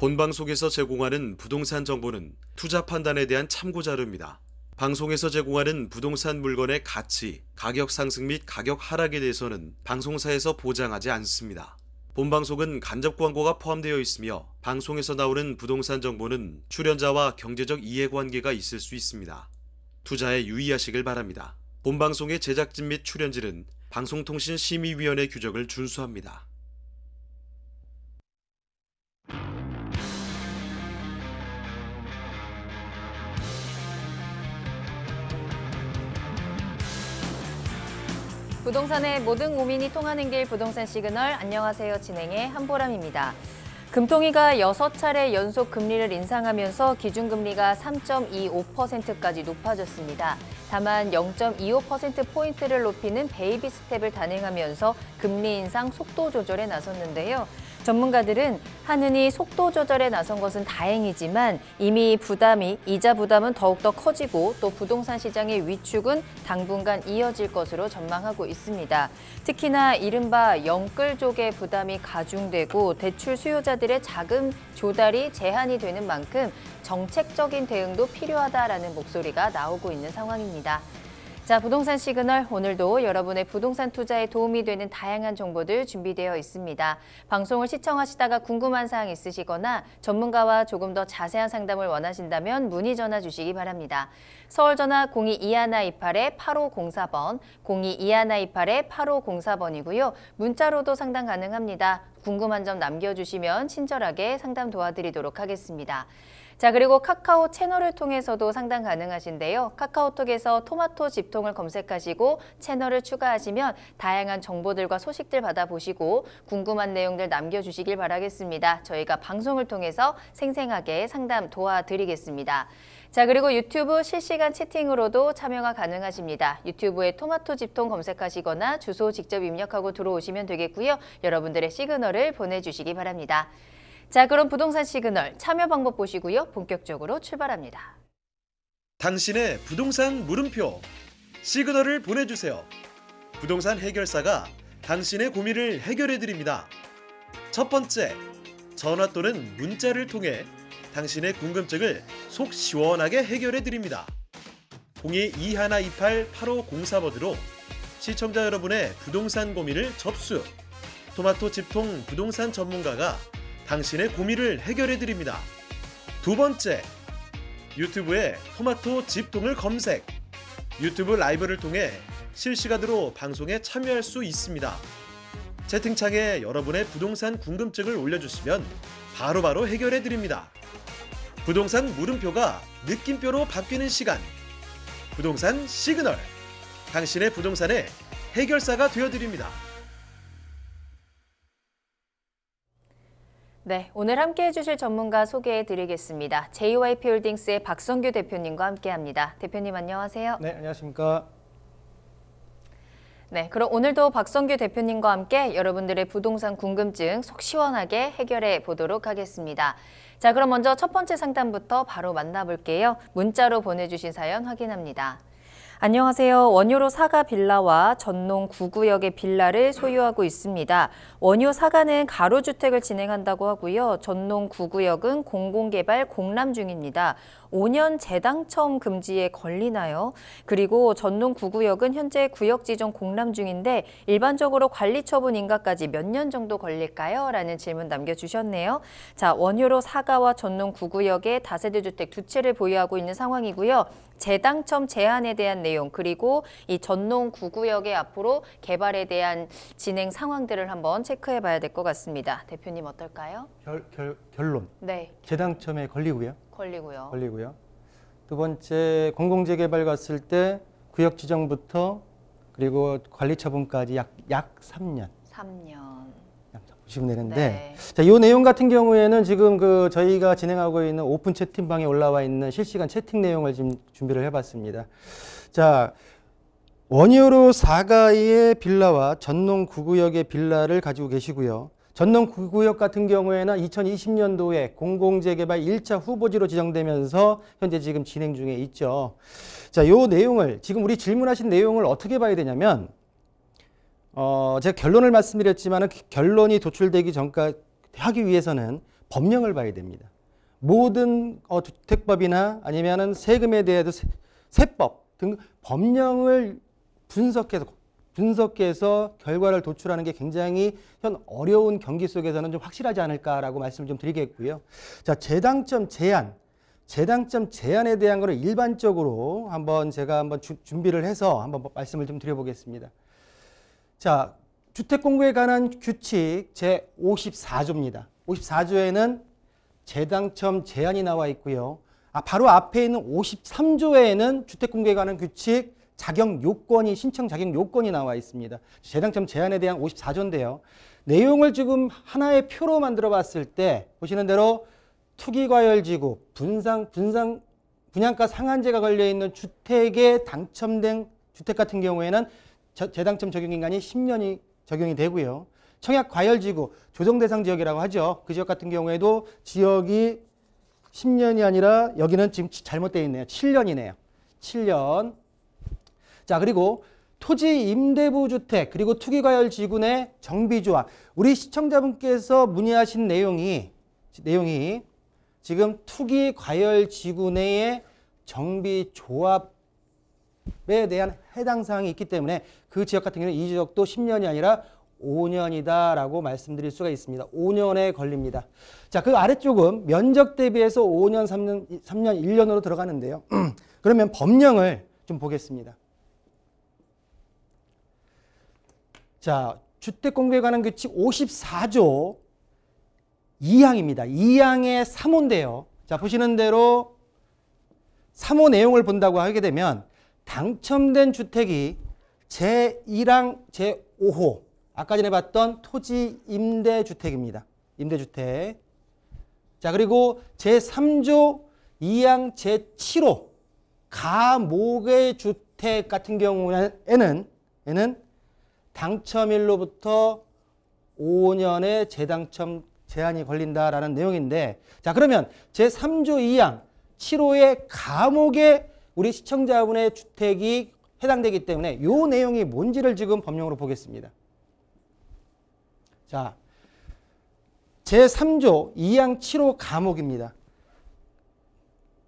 본 방송에서 제공하는 부동산 정보는 투자 판단에 대한 참고 자료입니다. 방송에서 제공하는 부동산 물건의 가치, 가격 상승 및 가격 하락에 대해서는 방송사에서 보장하지 않습니다. 본 방송은 간접 광고가 포함되어 있으며 방송에서 나오는 부동산 정보는 출연자와 경제적 이해관계가 있을 수 있습니다. 투자에 유의하시길 바랍니다. 본 방송의 제작진 및 출연진은 방송통신심의위원회 규정을 준수합니다. 부동산의 모든 고민이 통하는 길 부동산 시그널 안녕하세요 진행의 한보람입니다. 금통위가 6차례 연속 금리를 인상하면서 기준금리가 3.25%까지 높아졌습니다. 다만 0.25%포인트를 높이는 베이비 스텝을 단행하면서 금리 인상 속도 조절에 나섰는데요. 전문가들은 한은이 속도 조절에 나선 것은 다행이지만 이미 부담이 이자 부담은 더욱더 커지고 또 부동산 시장의 위축은 당분간 이어질 것으로 전망하고 있습니다. 특히나 이른바 영끌족의 부담이 가중되고 대출 수요자들의 자금 조달이 제한이 되는 만큼 정책적인 대응도 필요하다라는 목소리가 나오고 있는 상황입니다. 자, 부동산 시그널 오늘도 여러분의 부동산 투자에 도움이 되는 다양한 정보들 준비되어 있습니다. 방송을 시청하시다가 궁금한 사항 있으시거나 전문가와 조금 더 자세한 상담을 원하신다면 문의 전화 주시기 바랍니다. 서울 전화 022128-8504번, 022128-8504번이고요. 문자로도 상담 가능합니다. 궁금한 점 남겨주시면 친절하게 상담 도와드리도록 하겠습니다. 자, 그리고 카카오 채널을 통해서도 상담 가능하신데요. 카카오톡에서 토마토 집통을 검색하시고 채널을 추가하시면 다양한 정보들과 소식들 받아보시고 궁금한 내용들 남겨주시길 바라겠습니다. 저희가 방송을 통해서 생생하게 상담 도와드리겠습니다. 자, 그리고 유튜브 실시간 채팅으로도 참여가 가능하십니다. 유튜브에 토마토 집통 검색하시거나 주소 직접 입력하고 들어오시면 되겠고요. 여러분들의 시그널을 보내주시기 바랍니다. 자, 그럼 부동산 시그널 참여 방법 보시고요. 본격적으로 출발합니다. 당신의 부동산 물음표 시그널을 보내주세요. 부동산 해결사가 당신의 고민을 해결해 드립니다. 첫 번째, 전화 또는 문자를 통해 당신의 궁금증을 속 시원하게 해결해 드립니다. 02-2128-8504번으로 시청자 여러분의 부동산 고민을 접수. 토마토 집통 부동산 전문가가 당신의 고민을 해결해 드립니다. 두 번째, 유튜브에 토마토 집통을 검색. 유튜브 라이브를 통해 실시간으로 방송에 참여할 수 있습니다. 채팅창에 여러분의 부동산 궁금증을 올려주시면 바로바로 해결해 드립니다. 부동산 물음표가 느낌표로 바뀌는 시간. 부동산 시그널. 당신의 부동산의 해결사가 되어드립니다. 네, 오늘 함께 해 주실 전문가 소개해 드리겠습니다. JYP 홀딩스의 박성규 대표님과 함께합니다. 대표님 안녕하세요. 네, 안녕하십니까. 네, 그럼 오늘도 박성규 대표님과 함께 여러분들의 부동산 궁금증 속 시원하게 해결해 보도록 하겠습니다. 자, 그럼 먼저 첫 번째 상담부터 바로 만나볼게요. 문자로 보내주신 사연 확인합니다. 안녕하세요. 원효로 사가 빌라와 전농 9구역의 빌라를 소유하고 있습니다. 원효 사가는 가로주택을 진행한다고 하고요. 전농 9구역은 공공개발 공람 중입니다. 5년 재당첨 금지에 걸리나요? 그리고 전농 9구역은 현재 구역 지정 공람 중인데 일반적으로 관리 처분 인가까지 몇 년 정도 걸릴까요? 라는 질문 남겨주셨네요. 자, 원효로 사가와 전농 9구역의 다세대 주택 두 채를 보유하고 있는 상황이고요. 재당첨 제한에 대한 내용 그리고 이 전농 9구역의 앞으로 개발에 대한 진행 상황들을 한번 체크해 봐야 될 것 같습니다. 대표님 어떨까요? 결, 결, 결론. 네, 재당첨에 걸리고요. 걸리고요. 걸리고요. 두 번째 공공재개발 갔을 때 구역 지정부터 그리고 관리 처분까지 약, 약 3년. 3년. 보시면 되는데 네. 자, 이 내용 같은 경우에는 지금 그 저희가 진행하고 있는 오픈 채팅방에 올라와 있는 실시간 채팅 내용을 지금 준비를 해봤습니다. 자, 원효로 사가의 빌라와 전농 9구역의 빌라를 가지고 계시고요. 전농 9구역 같은 경우에는 2020년도에 공공재개발 1차 후보지로 지정되면서 현재 지금 진행 중에 있죠. 자, 요 내용을 지금 우리 질문하신 내용을 어떻게 봐야 되냐면 어, 제가 결론을 말씀드렸지만 결론이 도출되기 전까지 하기 위해서는 법령을 봐야 됩니다. 모든 어, 주택법이나 아니면은 세금에 대해서 세, 세법 등 법령을 분석해서 분석해서 결과를 도출하는 게 굉장히 현 어려운 경기 속에서는 좀 확실하지 않을까라고 말씀을 좀 드리겠고요. 자, 재당점 제한. 재당점 제한에 대한 거를 일반적으로 한번 제가 한번 주- 준비를 해서 한번 말씀을 좀 드려보겠습니다. 자, 주택 공부에 관한 규칙 제 54조입니다. 54조에는 재당첨 제한이 나와 있고요. 아, 바로 앞에 있는 53조에는 주택 공부에 관한 규칙 자격 요건이 신청 자격 요건이 나와 있습니다. 재당첨 제한에 대한 54조인데요. 내용을 지금 하나의 표로 만들어 봤을 때 보시는 대로 투기 과열 지구, 분상 분상 분양가 상한제가 걸려 있는 주택에 당첨된 주택 같은 경우에는 저- 재당첨 적용 기간이 10년이 적용이 되고요. 청약 과열 지구, 조정 대상 지역이라고 하죠. 그 지역 같은 경우에도 지역이 10년이 아니라 여기는 지금 잘못되어 있네요. 7년이네요. 7년. 자, 그리고 토지 임대부 주택 그리고 투기 과열 지구 내 정비 조합. 우리 시청자분께서 문의하신 내용이 내용이 지금 투기 과열 지구 내의 정비 조합에 대한 해당 사항이 있기 때문에 그 지역 같은 경우는 이 지역도 10년이 아니라 5년이다라고 말씀드릴 수가 있습니다. 5년에 걸립니다. 자, 그 아래쪽은 면적 대비해서 5년, 3년, 3년, 1년으로 들어가는데요. 그러면 법령을 좀 보겠습니다. 자, 주택 공부에 관한 규칙 54조 2항입니다. 2항의 3호인데요. 자, 보시는 대로 3호 내용을 본다고 하게 되면 당첨된 주택이 제1항 제5호 아까 전에 봤던 토지 임대주택입니다. 임대주택. 자, 그리고 제3조 2항 제7호 가목의 주택 같은 경우에는 에는 당첨일로부터 5년의 재당첨 제한이 걸린다라는 내용인데 자 그러면 제3조 2항 7호의 감옥에 우리 시청자분의 주택이 해당되기 때문에 이 내용이 뭔지를 지금 법령으로 보겠습니다. 자 제3조 2항 7호 감옥입니다.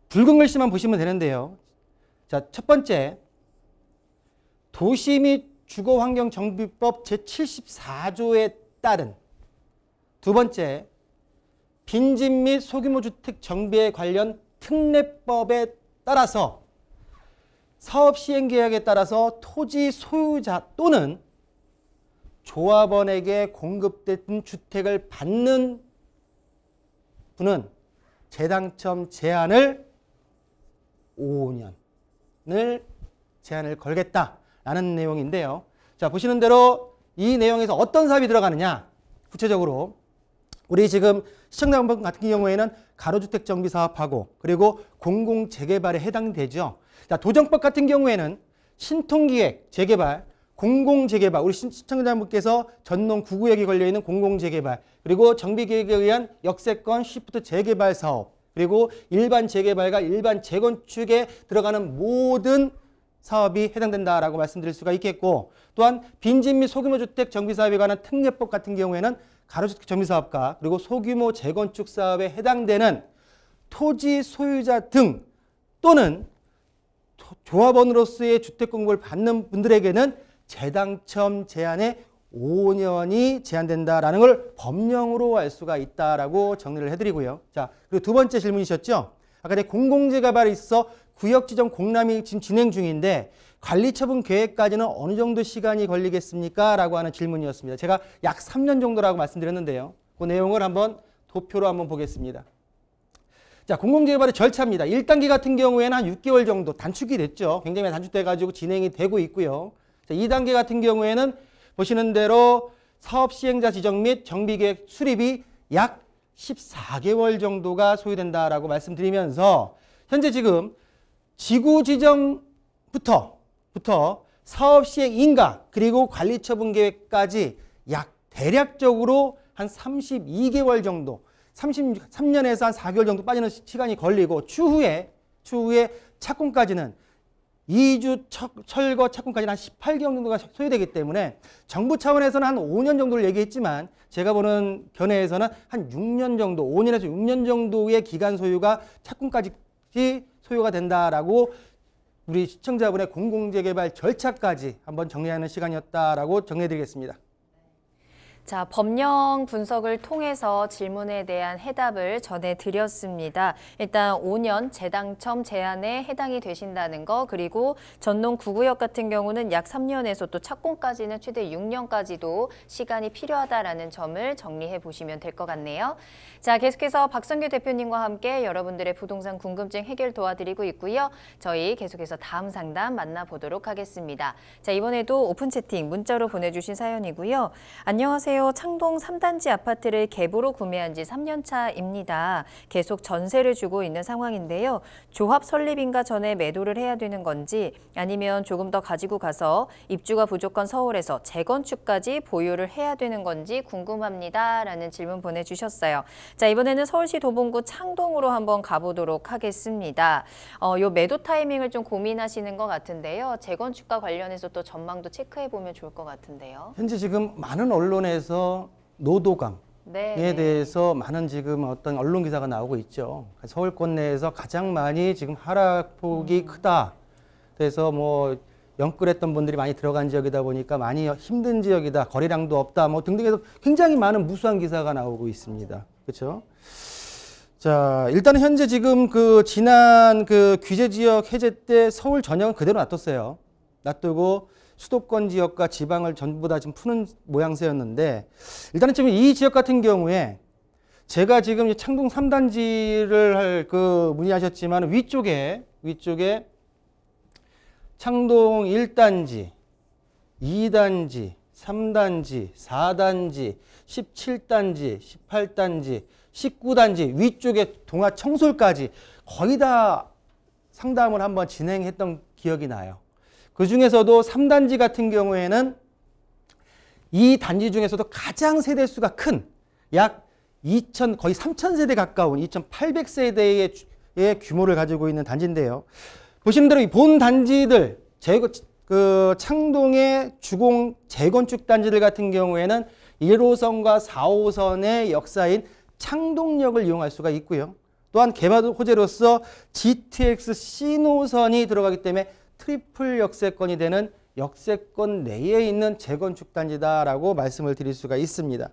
붉은 글씨만 보시면 되는데요. 자, 첫 번째 도시 및 주거환경정비법 제74조에 따른 두 번째 빈집 및 소규모 주택 정비에 관련 특례법에 따라서 사업 시행 계약에 따라서 토지 소유자 또는 조합원에게 공급된 주택을 받는 분은 재당첨 제한을 5년을 제한을 걸겠다 라는 내용인데요. 자, 보시는 대로 이 내용에서 어떤 사업이 들어가느냐? 구체적으로 우리 지금 시청자분 같은 경우에는 가로주택 정비 사업하고 그리고 공공 재개발에 해당되죠. 자, 도정법 같은 경우에는 신통기획 재개발, 공공 재개발, 우리 신- 시청자분께서 전농 9구역이 걸려 있는 공공 재개발, 그리고 정비 계획에 의한 역세권 시프트 재개발 사업, 그리고 일반 재개발과 일반 재건축에 들어가는 모든 사업이 해당된다라고 말씀드릴 수가 있겠고 또한 빈집 및 소규모 주택 정비 사업에 관한 특례법 같은 경우에는 가로주택 정비 사업과 그리고 소규모 재건축 사업에 해당되는 토지 소유자 등 또는 토- 조합원으로서의 주택 공급을 받는 분들에게는 재당첨 제한에 5년이 제한된다라는 걸 법령으로 알 수가 있다라고 정리를 해드리고요. 자, 그리고 두 번째 질문이셨죠? 아까 내 공공재개발에 있어 구역 지정 공람이 지금 진행 중인데 관리 처분 계획까지는 어느 정도 시간이 걸리겠습니까? 라고 하는 질문이었습니다. 제가 약 3년 정도라고 말씀드렸는데요. 그 내용을 한번 도표로 한번 보겠습니다. 자, 공공재개발의 절차입니다. 1단계 같은 경우에는 한 6개월 정도 단축이 됐죠. 굉장히 단축돼 가지고 진행이 되고 있고요. 자, 2단계 같은 경우에는 보시는 대로 사업 시행자 지정 및 정비 계획 수립이 약 14개월 정도가 소요된다라고 말씀드리면서 현재 지금 지구 지정부터 부터 사업 시행 인가 그리고 관리 처분 계획까지 약 대략적으로 한 32개월 정도 33년에서 한 4개월 정도 빠지는 시- 시간이 걸리고 추후에 추후에 착공까지는 2주 철거 착공까지 한 18개월 정도가 소요되기 때문에 정부 차원에서는 한 5년 정도를 얘기했지만 제가 보는 견해에서는 한 6년 정도, 5년에서 6년 정도의 기간 소요가 착공까지 소요가 된다라고 우리 시청자분의 공공재개발 절차까지 한번 정리하는 시간이었다라고 정리해드리겠습니다. 자, 법령 분석을 통해서 질문에 대한 해답을 전해드렸습니다. 일단 5년 재당첨 제한에 해당이 되신다는 거, 그리고 전농 구구역 같은 경우는 약 3년에서 또 착공까지는 최대 6년까지도 시간이 필요하다라는 점을 정리해 보시면 될 것 같네요. 자, 계속해서 박성규 대표님과 함께 여러분들의 부동산 궁금증 해결 도와드리고 있고요. 저희 계속해서 다음 상담 만나보도록 하겠습니다. 자, 이번에도 오픈 채팅 문자로 보내주신 사연이고요. 안녕하세요. 창동 3단지 아파트를 갭으로 구매한 지 3년 차입니다. 계속 전세를 주고 있는 상황인데요. 조합 설립인가 전에 매도를 해야 되는 건지 아니면 조금 더 가지고 가서 입주가 부족한 서울에서 재건축까지 보유를 해야 되는 건지 궁금합니다. 라는 질문 보내주셨어요. 자, 이번에는 서울시 도봉구 창동으로 한번 가보도록 하겠습니다. 어, 요 매도 타이밍을 좀 고민하시는 것 같은데요. 재건축과 관련해서 또 전망도 체크해 보면 좋을 것 같은데요. 현재 지금 많은 언론에서 노도강에 네. 대해서 많은 지금 어떤 언론 기사가 나오고 있죠. 서울권 내에서 가장 많이 지금 하락폭이 크다. 그래서 뭐 영끌했던 분들이 많이 들어간 지역이다 보니까 많이 힘든 지역이다. 거래량도 없다. 뭐 등등해서 굉장히 많은 무수한 기사가 나오고 있습니다. 그렇죠? 자, 일단은 현재 지금 그 지난 그 규제 지역 해제 때 서울 전역은 그대로 놔뒀어요. 놔두고 수도권 지역과 지방을 전부 다 지금 푸는 모양새였는데 일단은 지금 이 지역 같은 경우에 제가 지금 이 창동 3단지를 할 그 문의하셨지만 위쪽에 위쪽에 창동 1단지, 2단지, 3단지, 4단지, 17단지, 18단지, 19단지 위쪽에 동화 청솔까지 거의 다 상담을 한번 진행했던 기억이 나요. 그 중에서도 3단지 같은 경우에는 이 단지 중에서도 가장 세대수가 큰 약 2천 거의 3천 세대 가까운 2,800세대의 규모를 가지고 있는 단지인데요. 보시는 대로 이 본 단지들 재거 그 창동의 주공 재건축 단지들 같은 경우에는 1호선과 4호선의 역사인 창동역을 이용할 수가 있고요. 또한 개발 호재로서 GTX C노선이 들어가기 때문에 트리플 역세권이 되는 역세권 내에 있는 재건축 단지다라고 말씀을 드릴 수가 있습니다.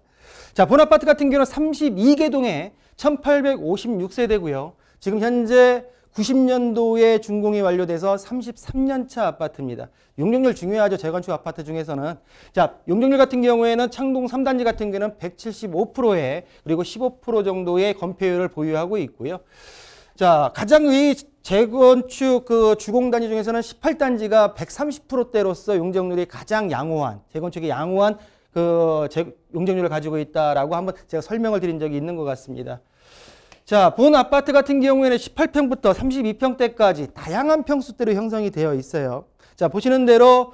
자, 본 아파트 같은 경우는 32개 동에 1856세대고요. 지금 현재 90년도에 준공이 완료돼서 33년 차 아파트입니다. 용적률 중요하죠. 재건축 아파트 중에서는. 자, 용적률 같은 경우에는 창동 3단지 같은 경우는 175%에 그리고 15% 정도의 건폐율을 보유하고 있고요. 자, 가장 위 재건축 그 주공 단지 중에서는 18단지가 130%대로서 용적률이 가장 양호한 재건축이 양호한 그 용적률을 가지고 있다라고 한번 제가 설명을 드린 적이 있는 것 같습니다. 자, 본 아파트 같은 경우에는 18평부터 32평대까지 다양한 평수대로 형성이 되어 있어요. 자, 보시는 대로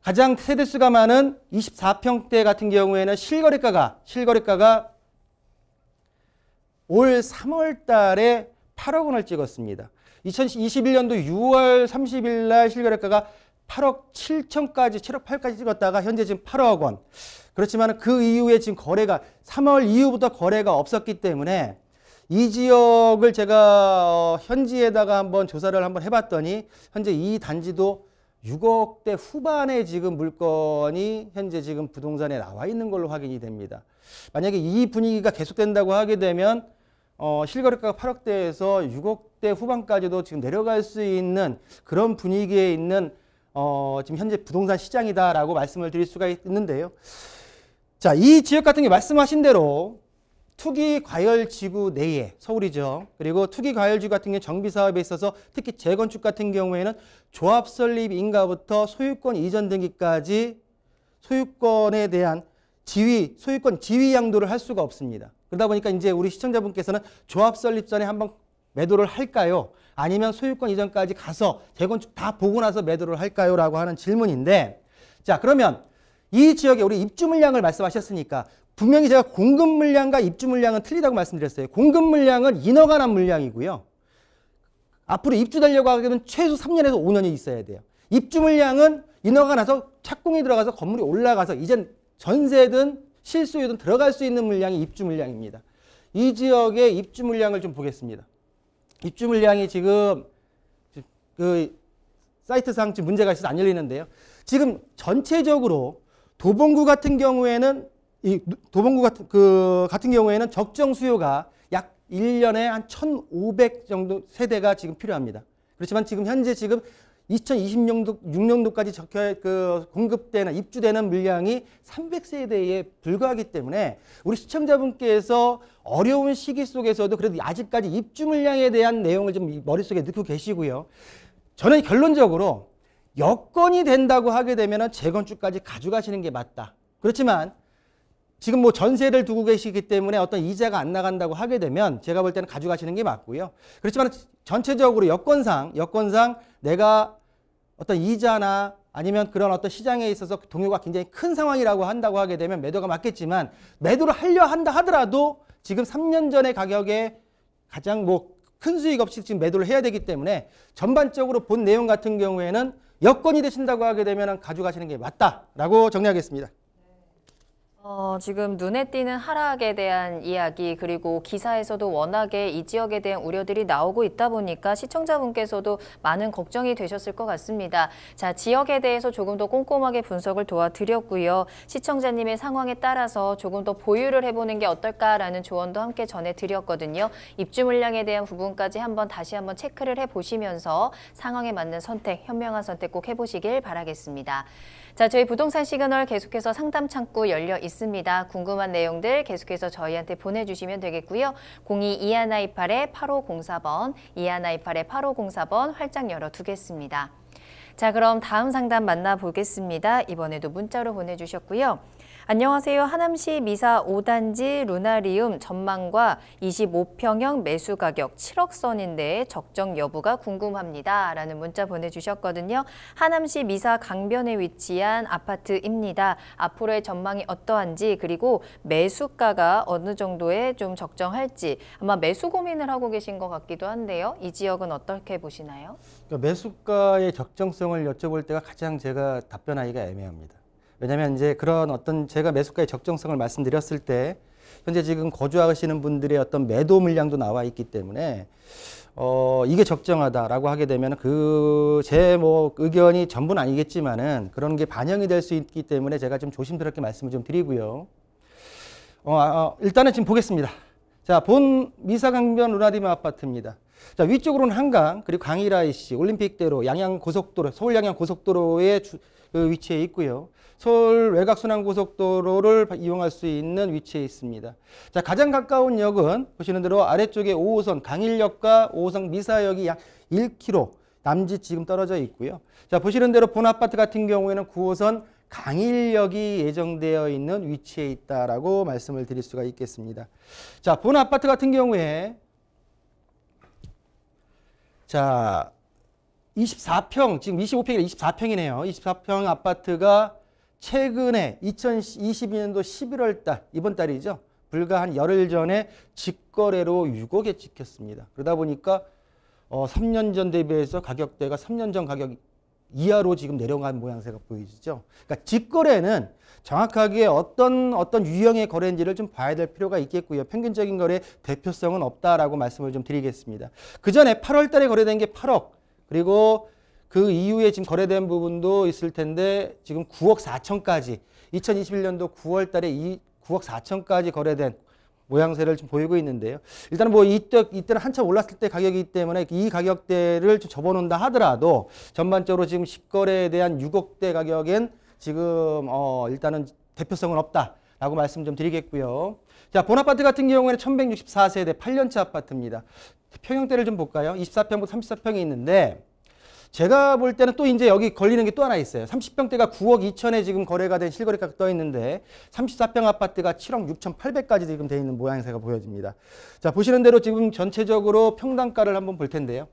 가장 세대수가 많은 24평대 같은 경우에는 실거래가가 실거래가가 올 3월 달에 8억 원을 찍었습니다. 2021년도 6월 30일 날 실거래가가 8억 7천까지 7억 8까지 찍었다가 현재 지금 8억 원. 그렇지만 그 이후에 지금 거래가 3월 이후부터 거래가 없었기 때문에 이 지역을 제가 어, 현지에다가 한번 조사를 한번 해봤더니 현재 이 단지도 6억대 후반에 지금 물건이 현재 지금 부동산에 나와 있는 걸로 확인이 됩니다. 만약에 이 분위기가 계속된다고 하게 되면 어, 실거래가가 8억대에서 6억대 후반까지도 지금 내려갈 수 있는 그런 분위기에 있는 어, 지금 현재 부동산 시장이다라고 말씀을 드릴 수가 있는데요. 자, 이 지역 같은 게 말씀하신 대로 투기 과열 지구 내에 서울이죠. 그리고 투기 과열 지구 같은 경우 정비 사업에 있어서 특히 재건축 같은 경우에는 조합 설립 인가부터 소유권 이전 등기까지 소유권에 대한 지위, 소유권 지위 양도를 할 수가 없습니다. 그러다 보니까 이제 우리 시청자분께서는 조합 설립 전에 한번 매도를 할까요? 아니면 소유권 이전까지 가서 재건축 다 보고 나서 매도를 할까요? 라고 하는 질문인데 자 그러면 이 지역에 우리 입주 물량을 말씀하셨으니까 분명히 제가 공급 물량과 입주 물량은 틀리다고 말씀드렸어요. 공급 물량은 인허가 난 물량이고요. 앞으로 입주되려고 하면 최소 3년에서 5년이 있어야 돼요. 입주 물량은 인허가 나서 착공이 들어가서 건물이 올라가서 이젠 전세든 실소유든 들어갈 수 있는 물량이 입주 물량입니다. 이 지역의 입주 물량을 좀 보겠습니다. 입주 물량이 지금 그 사이트상 지금 문제가 있어서 안 열리는데요. 지금 전체적으로 도봉구 같은 경우에는 이 도봉구 같은 그 같은 경우에는 적정 수요가 약 1년에 한 1,500 정도 세대가 지금 필요합니다. 그렇지만 지금 현재 지금 2020년도 6년도까지 적혀 그 공급되는 입주되는 물량이 300세대에 불과하기 때문에 우리 시청자분께서 어려운 시기 속에서도 그래도 아직까지 입주 물량에 대한 내용을 좀 머릿속에 넣고 계시고요. 저는 결론적으로 여건이 된다고 하게 되면 재건축까지 가져가시는 게 맞다. 그렇지만 지금 뭐 전세를 두고 계시기 때문에 어떤 이자가 안 나간다고 하게 되면 제가 볼 때는 가져가시는 게 맞고요. 그렇지만 전체적으로 여건상 여건상 내가 어떤 이자나 아니면 그런 어떤 시장에 있어서 동요가 굉장히 큰 상황이라고 한다고 하게 되면 매도가 맞겠지만 매도를 하려 한다 하더라도 지금 3년 전의 가격에 가장 뭐 큰 수익 없이 지금 매도를 해야 되기 때문에 전반적으로 본 내용 같은 경우에는 여건이 되신다고 하게 되면 가져가시는 게 맞다라고 정리하겠습니다. 어, 지금 눈에 띄는 하락에 대한 이야기 그리고 기사에서도 워낙에 이 지역에 대한 우려들이 나오고 있다 보니까 시청자분께서도 많은 걱정이 되셨을 것 같습니다. 자, 지역에 대해서 조금 더 꼼꼼하게 분석을 도와드렸고요. 시청자님의 상황에 따라서 조금 더 보유를 해보는 게 어떨까라는 조언도 함께 전해드렸거든요. 입주 물량에 대한 부분까지 한번 다시 한번 체크를 해보시면서 상황에 맞는 선택, 현명한 선택 꼭 해보시길 바라겠습니다. 자, 저희 부동산 시그널 계속해서 상담 창구 열려 있습니다. 궁금한 내용들 계속해서 저희한테 보내주시면 되겠고요. 02-2128-8504번, 2128-8504번 활짝 열어두겠습니다. 자, 그럼 다음 상담 만나보겠습니다. 이번에도 문자로 보내주셨고요. 안녕하세요. 하남시 미사 5단지 루나리움 전망과 25평형 매수 가격 7억 선인데 적정 여부가 궁금합니다. 라는 문자 보내주셨거든요. 하남시 미사 강변에 위치한 아파트입니다. 앞으로의 전망이 어떠한지 그리고 매수가가 어느 정도에 좀 적정할지 아마 매수 고민을 하고 계신 것 같기도 한데요. 이 지역은 어떻게 보시나요? 그러니까 매수가의 적정성을 여쭤볼 때가 가장 제가 답변하기가 애매합니다. 왜냐하면 이제 그런 어떤 제가 매수가의 적정성을 말씀드렸을 때 현재 지금 거주하시는 분들의 어떤 매도 물량도 나와 있기 때문에 어 이게 적정하다라고 하게 되면 그 제 뭐 의견이 전부는 아니겠지만은 그런 게 반영이 될 수 있기 때문에 제가 좀 조심스럽게 말씀을 좀 드리고요. 어, 어 일단은 지금 보겠습니다. 자, 본 미사강변 루나디마 아파트입니다. 자, 위쪽으로는 한강, 그리고 강일아이 씨, 올림픽대로, 양양 고속도로, 서울 양양 고속도로의 주, 그 위치에 있고요. 서울 외곽순환고속도로를 이용할 수 있는 위치에 있습니다. 자, 가장 가까운 역은 보시는 대로 아래쪽에 5호선 강일역과 5호선 미사역이 약 1km 남짓 지금 떨어져 있고요. 자, 보시는 대로 본 아파트 같은 경우에는 9호선 강일역이 예정되어 있는 위치에 있다라고 말씀을 드릴 수가 있겠습니다. 자, 본 아파트 같은 경우에 자, 24평, 지금 25평이 24평이네요. 24평 아파트가 최근에 2022년도 11월 달, 이번 달이죠. 불과 한 열흘 전에 직거래로 6억에 찍혔습니다. 그러다 보니까 어, 3년 전 대비해서 가격대가 3년 전 가격 이하로 지금 내려간 모양새가 보이시죠. 그러니까 직거래는 정확하게 어떤 어떤 유형의 거래인지를 좀 봐야 될 필요가 있겠고요. 평균적인 거래 대표성은 없다라고 말씀을 좀 드리겠습니다. 그 전에 8월 달에 거래된 게 8억 그리고 그 이후에 지금 거래된 부분도 있을 텐데 지금 9억 4천까지 2021년도 9월 달에 이 9억 4천까지 거래된 모양새를 좀 보이고 있는데요. 일단은 뭐 이때 이때는 한참 올랐을 때 가격이기 때문에 이 가격대를 좀 접어놓는다 하더라도 전반적으로 지금 식거래에 대한 6억대 가격엔 지금 어 일단은 대표성은 없다라고 말씀 좀 드리겠고요. 자, 본 아파트 같은 경우에는 1164세대 8년차 아파트입니다. 평형대를 좀 볼까요? 24평부터 34평이 있는데 제가 볼 때는 또 이제 여기 걸리는 게 또 하나 있어요. 30평대가 9억 2천에 지금 거래가 된 실거래가가 떠 있는데 34평 아파트가 7억 6천 8백까지 지금 돼 있는 모양새가 보여집니다. 자, 보시는 대로 지금 전체적으로 평당가를 한번 볼 텐데요.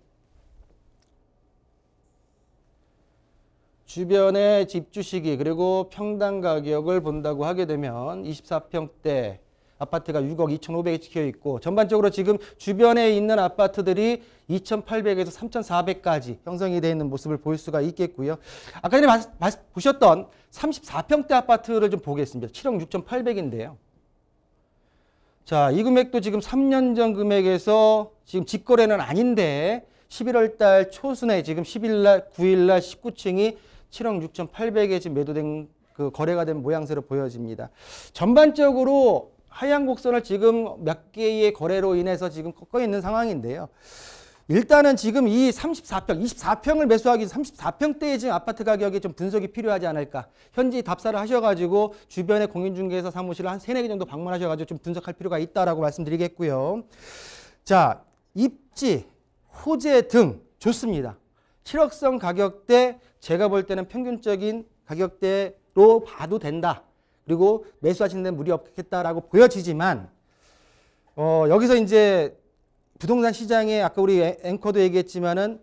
주변의 집주 시기 그리고 평당 가격을 본다고 하게 되면 24평대 아파트가 6억 2,500에 찍혀 있고 전반적으로 지금 주변에 있는 아파트들이 2,800에서 3,400까지 형성이 되어 있는 모습을 볼 수가 있겠고요. 아까 전에 보셨던 34평대 아파트를 좀 보겠습니다. 7억 6,800인데요. 자, 이 금액도 지금 3년 전 금액에서 지금 직거래는 아닌데 11월 달 초순에 지금 10일 날, 9일 날 19층이 7억 6,800에 지금 매도된 그 거래가 된 모양새로 보여집니다. 전반적으로 하향 곡선을 지금 몇 개의 거래로 인해서 지금 꺾어 있는 상황인데요. 일단은 지금 이 34평, 24평을 매수하기 위해서 34평대의 지금 아파트 가격이 좀 분석이 필요하지 않을까. 현지 답사를 하셔가지고 주변의 공인중개사 사무실을 한 세네 개 정도 방문하셔가지고 좀 분석할 필요가 있다라고 말씀드리겠고요. 자, 입지, 호재 등 좋습니다. 7억선 가격대 제가 볼 때는 평균적인 가격대로 봐도 된다. 그리고 매수하시는 데는 무리 없겠다라고 보여지지만 어, 여기서 이제 부동산 시장에 아까 우리 앵- 앵커도 얘기했지만은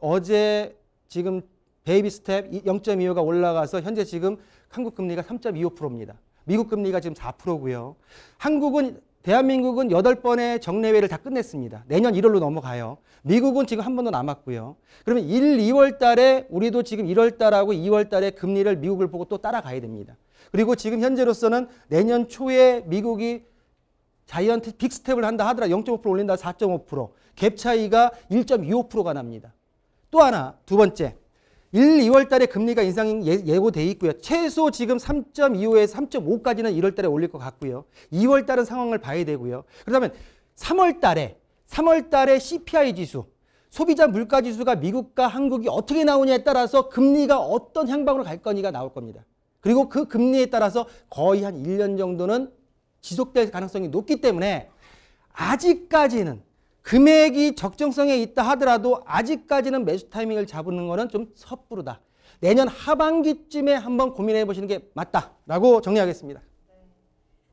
어제 지금 베이비 스텝 0.25가 올라가서 현재 지금 한국 금리가 3.25%입니다. 미국 금리가 지금 4%고요. 한국은 대한민국은 8번의 정례회를 다 끝냈습니다. 내년 1월로 넘어가요. 미국은 지금 한번더 남았고요. 그러면 1, 2월 달에 우리도 지금 1월 달하고 2월 달에 금리를 미국을 보고 또 따라가야 됩니다. 그리고 지금 현재로서는 내년 초에 미국이 자이언트 빅스텝을 한다 하더라 0.5% 올린다 4.5%갭 차이가 1.25%가 납니다. 또 하나 두 번째 1, 2월 달에 금리가 인상이 예- 예고돼 있고요. 최소 지금 3.25에서 3.5까지는 1월 달에 올릴 것 같고요. 2월 달은 상황을 봐야 되고요. 그러면 3월 달에 3월 달에 CPI 지수 소비자 물가 지수가 미국과 한국이 어떻게 나오냐에 따라서 금리가 어떤 향방으로 갈 거니가 나올 겁니다. 그리고 그 금리에 따라서 거의 한 1년 정도는 지속될 가능성이 높기 때문에 아직까지는 금액이 적정성에 있다 하더라도 아직까지는 매수 타이밍을 잡는 거는 좀 섣부르다. 내년 하반기쯤에 한번 고민해 보시는 게 맞다라고 정리하겠습니다.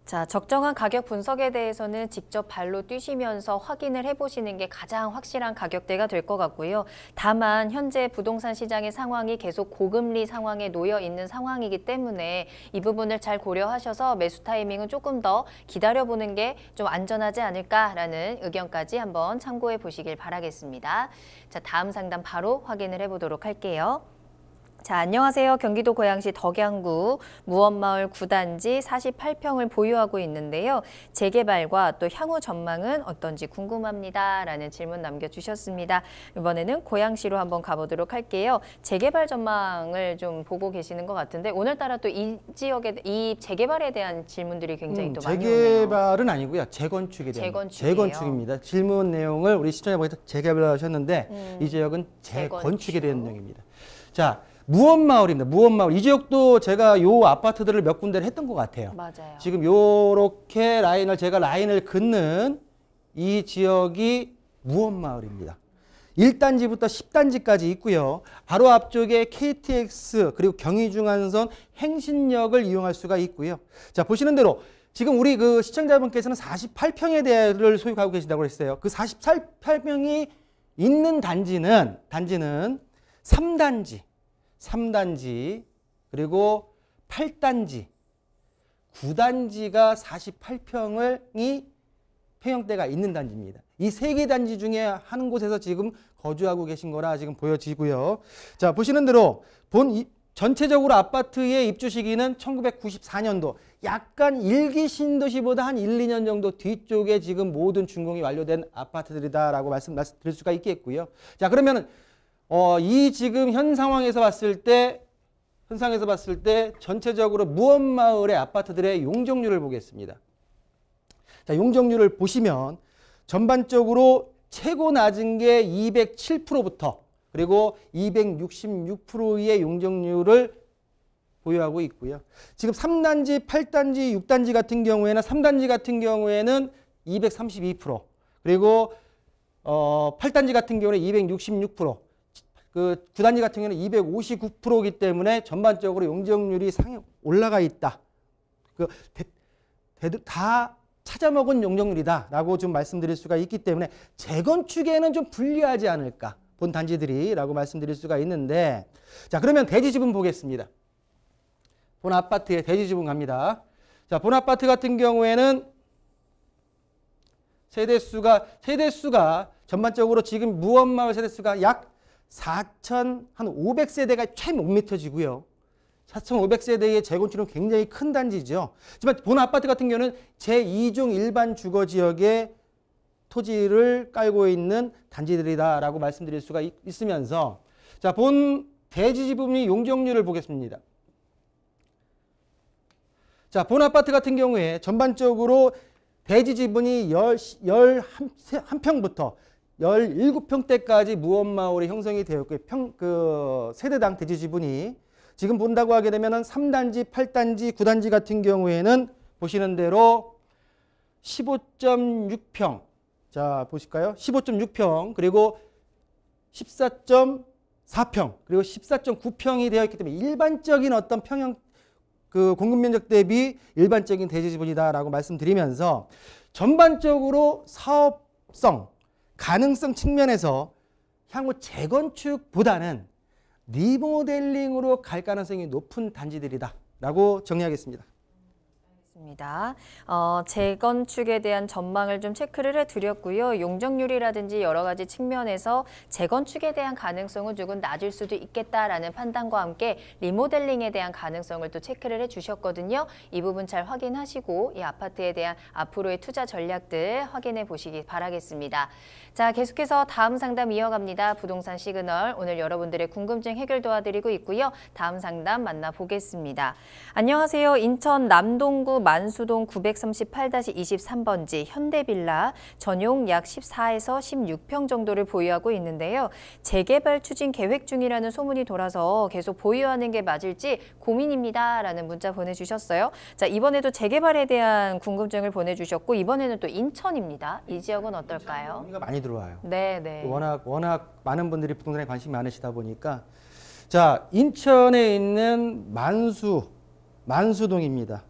자, 적정한 가격 분석에 대해서는 직접 발로 뛰시면서 확인을 해보시는 게 가장 확실한 가격대가 될 것 같고요. 다만 현재 부동산 시장의 상황이 계속 고금리 상황에 놓여 있는 상황이기 때문에 이 부분을 잘 고려하셔서 매수 타이밍은 조금 더 기다려보는 게 좀 안전하지 않을까라는 의견까지 한번 참고해 보시길 바라겠습니다. 자, 다음 상담 바로 확인을 해보도록 할게요. 자, 안녕하세요. 경기도 고양시 덕양구 무원마을 9단지 48평을 보유하고 있는데요. 재개발과 또 향후 전망은 어떤지 궁금합니다. 라는 질문 남겨주셨습니다. 이번에는 고양시로 한번 가보도록 할게요. 재개발 전망을 좀 보고 계시는 것 같은데 오늘따라 또 이 지역에, 이 재개발에 대한 질문들이 굉장히 음, 또 많이 오네요. 재개발은 아니고요. 재건축에 대한 재건축이에요. 재건축입니다. 질문 내용을 우리 시청자분께서 재개발을 하셨는데 음, 이 지역은 재건축. 재건축에 대한 내용입니다. 자, 무원마을입니다. 무원마을. 이 지역도 제가 요 아파트들을 몇 군데를 했던 것 같아요. 맞아요. 지금 요렇게 라인을 제가 라인을 긋는 이 지역이 무원마을입니다. 1단지부터 10단지까지 있고요. 바로 앞쪽에 KTX 그리고 경의중앙선 행신역을 이용할 수가 있고요. 자, 보시는 대로 지금 우리 그 시청자분께서는 48평에 대를 소유하고 계신다고 했어요. 그 48평이 있는 단지는 단지는 3단지, 3단지 그리고 8단지 9단지가 48평이 평형대가 있는 단지입니다. 이 세 개 단지 중에 한 곳에서 지금 거주하고 계신 거라 지금 보여지고요. 자, 보시는 대로 본 이- 전체적으로 아파트의 입주 시기는 1994년도 약간 일기 신도시보다 한 1, 2년 정도 뒤쪽에 지금 모든 준공이 완료된 아파트들이다라고 말씀 드릴 수가 있겠고요. 자, 그러면 은 어, 이 지금 현 상황에서 봤을 때 현상에서 봤을 때 전체적으로 무원마을의 아파트들의 용적률을 보겠습니다. 자, 용적률을 보시면 전반적으로 최고 낮은 게 207%부터 그리고 266%의 용적률을 보유하고 있고요. 지금 3단지, 8단지, 6단지 같은 경우에는 3단지 같은 경우에는 232% 그리고 어, 8단지 같은 경우는 266%, 그 9단지 같은 경우는 259%이기 때문에 전반적으로 용적률이 상에 올라가 있다. 그 대, 대, 다 찾아먹은 용적률이다라고 좀 말씀드릴 수가 있기 때문에 재건축에는 좀 불리하지 않을까 본 단지들이라고 말씀드릴 수가 있는데 자 그러면 대지 지분 보겠습니다. 본 아파트의 대지 지분 갑니다. 자, 본 아파트 같은 경우에는 세대수가 세대수가 전반적으로 지금 무원마을 세대수가 약 4천 한 500세대가 채못 미터지고요. 4,500세대의 재건축은 굉장히 큰 단지죠. 하지만 본 아파트 같은 경우는 제2종 일반 주거 지역에 토지를 깔고 있는 단지들이다라고 말씀드릴 수가 있, 있으면서 자, 본 대지 지분이 용적률을 보겠습니다. 자, 본 아파트 같은 경우에 전반적으로 대지 지분이 11평부터 17평대까지 무원마을이 형성이 되었고요. 평, 그 세대당 대지 지분이 지금 본다고 하게 되면은 3단지, 8단지, 9단지 같은 경우에는 보시는 대로 15.6평. 자, 보실까요? 15.6평. 그리고 14.4평. 그리고 14.9평이 되어 있기 때문에 일반적인 어떤 평형 그 공급 면적 대비 일반적인 대지 지분이다라고 말씀드리면서 전반적으로 사업성, 가능성 측면에서 향후 재건축보다는 리모델링으로 갈 가능성이 높은 단지들이다 라고 정리하겠습니다. 있습니다. 어, 재건축에 대한 전망을 좀 체크를 해드렸고요. 용적률이라든지 여러 가지 측면에서 재건축에 대한 가능성은 조금 낮을 수도 있겠다라는 판단과 함께 리모델링에 대한 가능성을 또 체크를 해주셨거든요. 이 부분 잘 확인하시고 이 아파트에 대한 앞으로의 투자 전략들 확인해 보시기 바라겠습니다. 자, 계속해서 다음 상담 이어갑니다. 부동산 시그널 오늘 여러분들의 궁금증 해결 도와드리고 있고요. 다음 상담 만나보겠습니다. 안녕하세요. 인천 남동구 만수동 938-23번지 현대빌라 전용 약 14에서 16평 정도를 보유하고 있는데요. 재개발 추진 계획 중이라는 소문이 돌아서 계속 보유하는 게 맞을지 고민입니다. 라는 문자 보내주셨어요. 자, 이번에도 재개발에 대한 궁금증을 보내주셨고 이번에는 또 인천입니다. 이 지역은 어떨까요? 문의가 많이 들어와요. 네, 네. 워낙 워낙 많은 분들이 부동산에 관심이 많으시다 보니까 자 인천에 있는 만수 만수동입니다.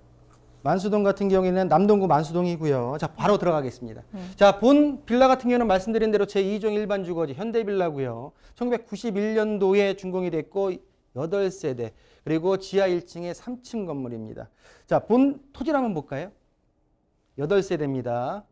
만수동 같은 경우에는 남동구 만수동이고요. 자 바로 들어가겠습니다. 자본 빌라 같은 경우는 말씀드린 대로 제 2종 일반 주거지 현대빌라고요. 1991년도에 준공이 됐고 8세대 그리고 지하 1층에 3층 건물입니다. 자 본 토지를 한번 볼까요? 8세대입니다.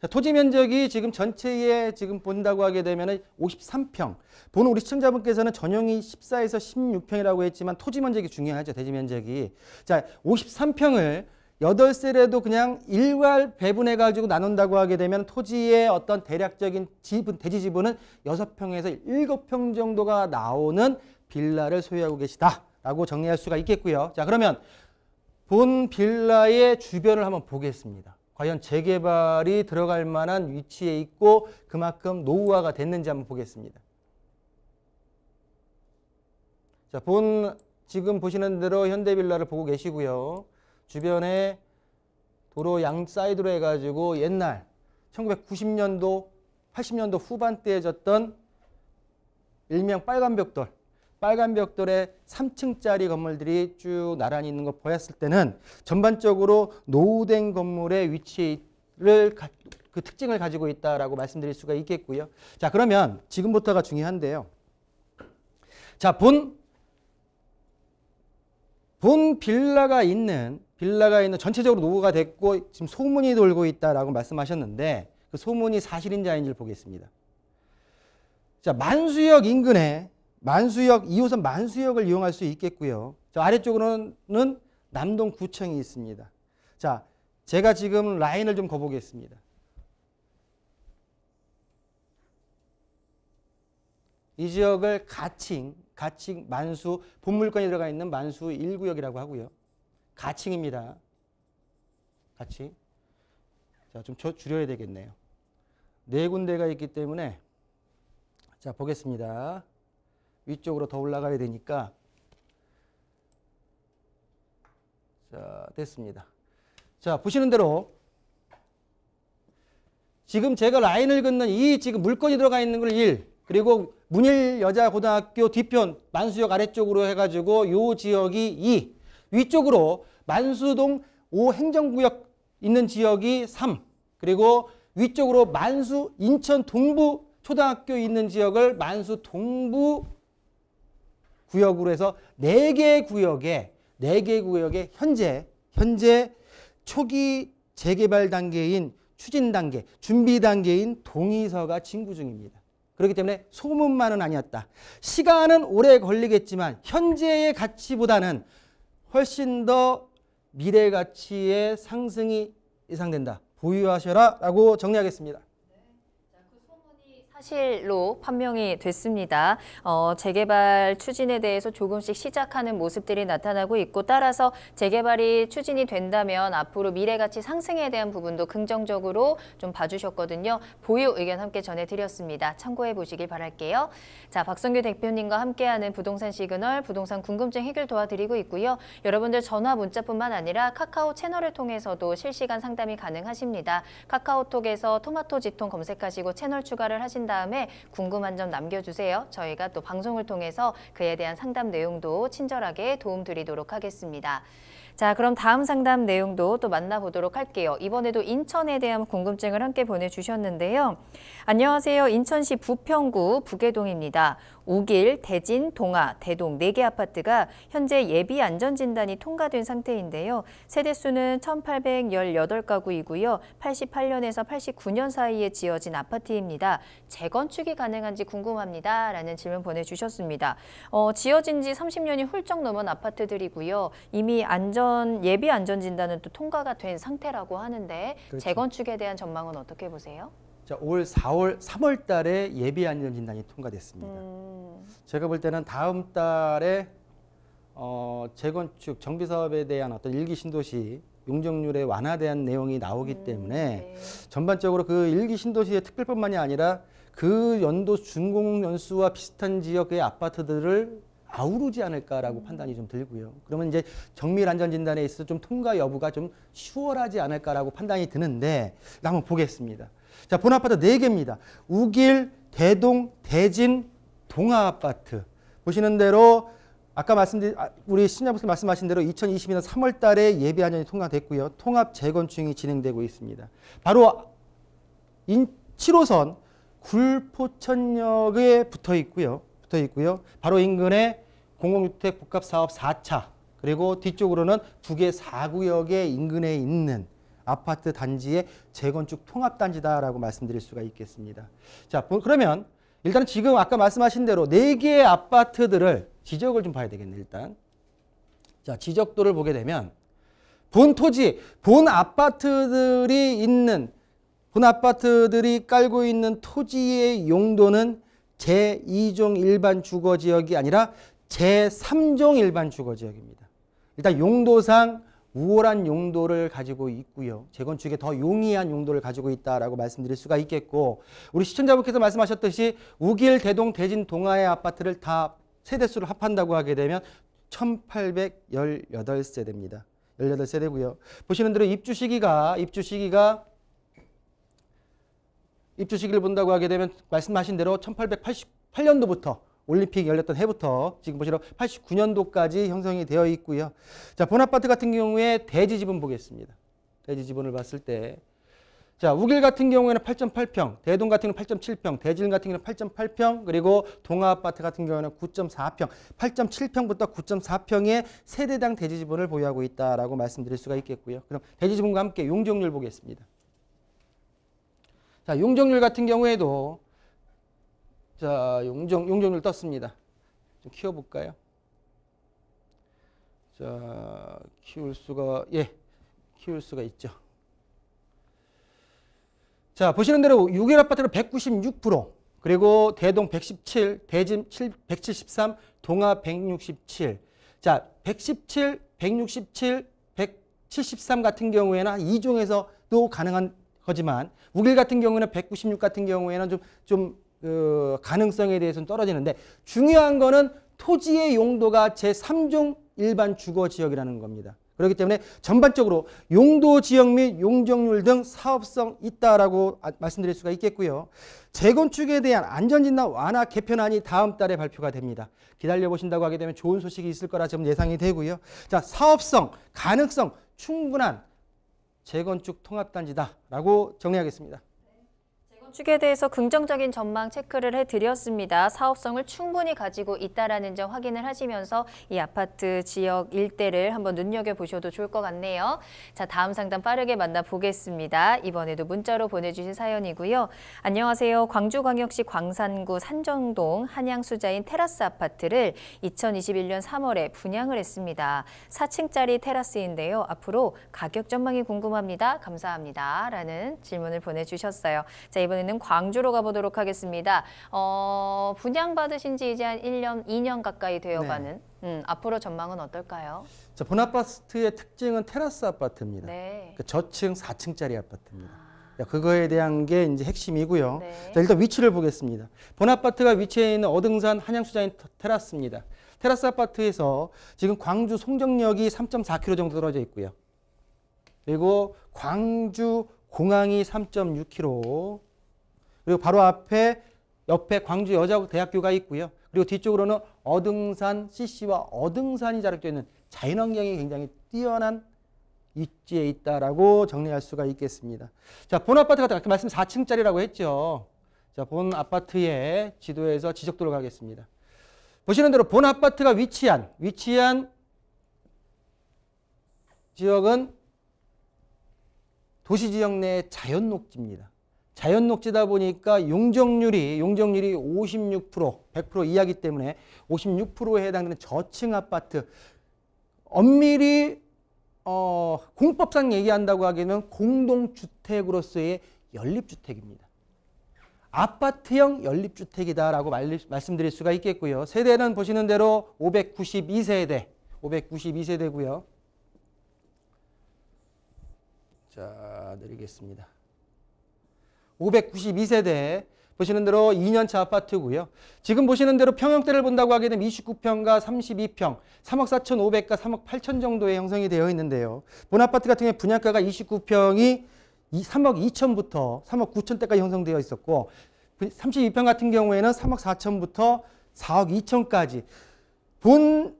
자, 토지 면적이 지금 전체에 지금 본다고 하게 되면 53평. 본 우리 시청자분께서는 전용이 14에서 16평이라고 했지만 토지 면적이 중요하죠. 대지 면적이. 자, 53평을 8세대도 그냥 일괄 배분해 가지고 나눈다고 하게 되면 토지의 어떤 대략적인 지분 대지 지분은 6평에서 7평 정도가 나오는 빌라를 소유하고 계시다라고 정리할 수가 있겠고요. 자, 그러면 본 빌라의 주변을 한번 보겠습니다. 과연 재개발이 들어갈 만한 위치에 있고 그만큼 노후화가 됐는지 한번 보겠습니다. 자, 본 지금 보시는 대로 현대빌라를 보고 계시고요. 주변에 도로 양 사이드로 해가지고 옛날 1990년도, 80년도 후반대에 졌던 일명 빨간 벽돌, 빨간 벽돌에 3층짜리 건물들이 쭉 나란히 있는 거 보였을 때는 전반적으로 노후된 건물의 위치를 가, 그 특징을 가지고 있다라고 말씀드릴 수가 있겠고요. 자, 그러면 지금부터가 중요한데요. 자, 본, 본 빌라가 있는, 빌라가 있는 전체적으로 노후가 됐고 지금 소문이 돌고 있다라고 말씀하셨는데 그 소문이 사실인지 아닌지를 보겠습니다. 자, 만수역 인근에 만수역 2호선 만수역을 이용할 수 있겠고요. 저 아래쪽으로는 남동구청이 있습니다. 자, 제가 지금 라인을 좀 거보겠습니다. 이 지역을 가칭, 가칭 만수 본물건이 들어가 있는 만수 1구역이라고 하고요. 가칭입니다. 가칭. 자, 좀 줄여야 되겠네요. 네 군데가 있기 때문에 자, 보겠습니다. 위쪽으로 더 올라가야 되니까 자 됐습니다. 자 보시는 대로 지금 제가 라인을 긋는 이 지금 물건이 들어가 있는 걸 1, 그리고 문일 여자고등학교 뒤편 만수역 아래쪽으로 해가지고 요 지역이 2, 위쪽으로 만수동 5 행정구역 있는 지역이 3, 그리고 위쪽으로 만수 인천 동부 초등학교 있는 지역을 만수 동부 구역으로 해서 네개 구역에 네개 구역에 현재 현재 초기 재개발 단계인 추진 단계, 준비 단계인 동의서가 진구 중입니다. 그렇기 때문에 소문만은 아니었다. 시간은 오래 걸리겠지만 현재의 가치보다는 훨씬 더 미래 가치의 상승이 예상된다. 보유하셔라 라고 정리하겠습니다. 사실로 판명이 됐습니다. 어, 재개발 추진에 대해서 조금씩 시작하는 모습들이 나타나고 있고 따라서 재개발이 추진이 된다면 앞으로 미래 가치 상승에 대한 부분도 긍정적으로 좀 봐주셨거든요. 보유 의견 함께 전해드렸습니다. 참고해 보시길 바랄게요. 자, 박성규 대표님과 함께하는 부동산 시그널 부동산 궁금증 해결 도와드리고 있고요. 여러분들 전화 문자뿐만 아니라 카카오 채널을 통해서도 실시간 상담이 가능하십니다. 카카오톡에서 토마토 지통 검색하시고 채널 추가를 하신 다 음에 궁금한 점 남겨주세요. 저희가 또 방송을 통해서 그에 대한 상담 내용도 친절하게 도움드리도록 하겠습니다. 자, 그럼 다음 상담 내용도 또 만나보도록 할게요. 이번에도 인천에 대한 궁금증을 함께 보내주셨는데요. 안녕하세요. 인천시 부평구 부계동입니다. 우길, 대진, 동아, 대동 4개 아파트가 현재 예비 안전진단이 통과된 상태인데요. 세대수는 1,818가구이고요. 88년에서 89년 사이에 지어진 아파트입니다. 재건축이 가능한지 궁금합니다. 라는 질문 보내주셨습니다. 어, 지어진 지 30년이 훌쩍 넘은 아파트들이고요. 이미 안전, 예비 안전 진단은 또 통과가 된 상태라고 하는데 그렇죠. 재건축에 대한 전망은 어떻게 보세요? 자, 올 4월 3월 달에 예비 안전 진단이 통과됐습니다. 음, 제가 볼 때는 다음 달에 어, 재건축 정비 사업에 대한 어떤 일기 신도시 용적률의 완화대한 내용이 나오기 때문에 네. 전반적으로 그 일기 신도시의 특별뿐만이 아니라 그 연도 준공 연수와 비슷한 지역의 아파트들을 아우르지 않을까라고 판단이 좀 들고요. 그러면 이제 정밀 안전 진단에 있어서 좀 통과 여부가 좀 수월하지 않을까라고 판단이 드는데 한번 보겠습니다. 자, 본 아파트 네개입니다 우길, 대동, 대진, 동아 아파트. 보시는 대로 아까 말씀드린 아, 우리 신장부터 말씀하신 대로 2022년 3월 달에 예비 안전이 통과됐고요. 통합 재건축이 진행되고 있습니다. 바로 인 7호선 굴포천역에 붙어 있고요. 붙어 있고요. 바로 인근에 공공주택 복합 사업 4차 그리고 뒤쪽으로는 북의 4구역의 인근에 있는 아파트 단지의 재건축 통합 단지다라고 말씀드릴 수가 있겠습니다. 자, 보- 그러면 일단 지금 아까 말씀하신 대로 네 개의 아파트들을 지적을 좀 봐야 되겠네, 일단. 자, 지적도를 보게 되면 본 토지, 본 아파트들이 있는 본 아파트들이 깔고 있는 토지의 용도는 제2종 일반 주거 지역이 아니라 제3종 일반 주거 지역입니다. 일단 용도상 우월한 용도를 가지고 있고요. 재건축에 더 용이한 용도를 가지고 있다라고 말씀드릴 수가 있겠고 우리 시청자분께서 말씀하셨듯이 우길, 대동, 대진, 동아의 아파트를 다 세대수를 합한다고 하게 되면 1818세대입니다. 18세대고요. 보시는 대로 입주 시기가 입주 시기가 입주 시기를 본다고 하게 되면 말씀하신 대로 1888년도부터 올림픽이 열렸던 해부터 지금 보시면 89년도까지 형성이 되어 있고요. 자, 본 아파트 같은 경우에 대지 지분 보겠습니다. 대지 지분을 봤을 때 자, 우길 같은 경우에는 8.8평, 대동 같은 경우는 8.7평, 대진 같은 경우는 8.8평, 그리고 동아 아파트 같은 경우는 9.4평, 8.7평부터 9.4평의 세대당 대지 지분을 보유하고 있다라고 말씀드릴 수가 있겠고요. 그럼 대지 지분과 함께 용적률 보겠습니다. 자, 용적률 같은 경우에도 자, 용적 용적률 떴습니다. 좀 키워 볼까요? 자, 키울 수가 예. 키울 수가 있죠. 자, 보시는 대로 6일 아파트는 196%, 그리고 대동 117, 대진 7, 173, 동아 167. 자, 117, 167, 173 같은 경우에는 한 2종에서도 가능한 거지만 우길 같은 경우는 196 같은 경우에는 좀, 좀 그, 가능성에 대해서는 떨어지는데 중요한 거는 토지의 용도가 제3종 일반 주거 지역이라는 겁니다. 그렇기 때문에 전반적으로 용도 지역 및 용적률 등 사업성 있다라고 아- 말씀드릴 수가 있겠고요. 재건축에 대한 안전진단 완화 개편안이 다음 달에 발표가 됩니다. 기다려 보신다고 하게 되면 좋은 소식이 있을 거라 좀 예상이 되고요. 자, 사업성, 가능성 충분한 재건축 통합단지다라고 정리하겠습니다. 축에 대해서 긍정적인 전망 체크를 해드렸습니다. 사업성을 충분히 가지고 있다라는 점 확인을 하시면서 이 아파트 지역 일대를 한번 눈여겨보셔도 좋을 것 같네요. 자, 다음 상담 빠르게 만나보겠습니다. 이번에도 문자로 보내주신 사연이고요. 안녕하세요. 광주광역시 광산구 산정동 한양수자인 테라스 아파트를 2021년 3월에 분양을 했습니다. 4층짜리 테라스인데요. 앞으로 가격 전망이 궁금합니다. 감사합니다. 라는 질문을 보내주셨어요. 자, 이번에 는 광주로 가보도록 하겠습니다. 어, 분양받으신 지 이제 한 1년, 2년 가까이 되어가는 음, 앞으로 전망은 어떨까요? 자, 본아파트의 특징은 테라스 아파트입니다. 네. 그 저층 4층짜리 아파트입니다. 자, 그거에 대한 게 이제 핵심이고요. 네. 자, 일단 위치를 보겠습니다. 본아파트가 위치해 있는 어등산 한양수자인 터- 테라스입니다. 테라스 아파트에서 지금 광주 송정역이 3.4km 정도 떨어져 있고요. 그리고 광주 공항이 3.6km. 그리고 바로 앞에 옆에 광주 여자대학교가 있고요. 그리고 뒤쪽으로는 어등산 CC와 어등산이 자락되어 있는 자연환경이 굉장히 뛰어난 입지에 있다라고 정리할 수가 있겠습니다. 자, 본 아파트가 아까 말씀 4층짜리라고 했죠. 자, 본 아파트의 지도에서 지적도로 가겠습니다. 보시는 대로 본 아파트가 위치한 위치한 지역은 도시 지역 내 자연 녹지입니다. 자연 녹지다 보니까 용적률이 용적률이 56% 100% 이하기 때문에 56%에 해당되는 저층 아파트 엄밀히 어, 공법상 얘기한다고 하기에는 공동주택으로서의 연립주택입니다. 아파트형 연립주택이다라고 말, 말씀드릴 수가 있겠고요. 세대는 보시는 대로 592세대, 592세대고요. 자, 내리겠습니다. 592세대 보시는 대로 2년차 아파트고요. 지금 보시는 대로 평형대를 본다고 하게 되면 29평과 32평, 3억 4,500과 3억 8천 정도의 형성이 되어 있는데요. 본 아파트 같은 경우에 분양가가 29평이 3억 2천부터 3억 9천대까지 형성되어 있었고 32평 같은 경우에는 3억 4천부터 4억 2천까지 본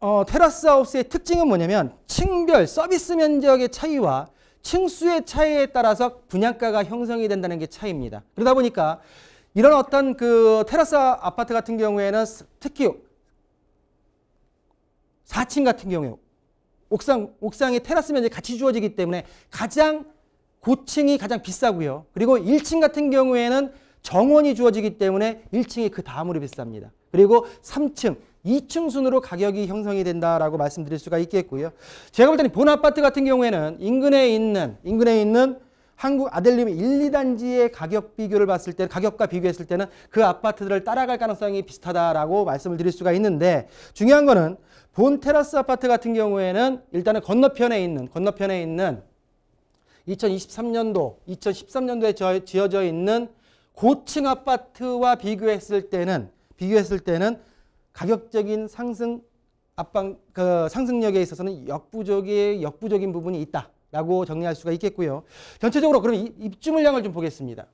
어, 테라스 하우스의 특징은 뭐냐면 층별 서비스 면적의 차이와 층수의 차이에 따라서 분양가가 형성이 된다는 게 차이입니다. 그러다 보니까 이런 어떤 그 테라스 아파트 같은 경우에는 특히 4층 같은 경우에 옥상 옥상에 테라스 면적이 같이 주어지기 때문에 가장 고층이 가장 비싸고요. 그리고 1층 같은 경우에는 정원이 주어지기 때문에 1층이 그 다음으로 비쌉니다. 그리고 3층, 2층 순으로 가격이 형성이 된다라고 말씀드릴 수가 있겠고요. 제가 볼 때는 본 아파트 같은 경우에는 인근에 있는 인근에 있는 한국 아델리움 1, 2단지의 가격 비교를 봤을 때 가격과 비교했을 때는 그 아파트들을 따라갈 가능성이 비슷하다라고 말씀을 드릴 수가 있는데 중요한 거는 본 테라스 아파트 같은 경우에는 일단은 건너편에 있는 건너편에 있는 2023년도, 2013년도에 지어져 있는 고층 아파트와 비교했을 때는 비교했을 때는 가격적인 상승 압박 그 상승력에 있어서는 역부족의 역부족인 부분이 있다라고 정리할 수가 있겠고요. 전체적으로 그럼 이- 입주 물량을 좀 보겠습니다.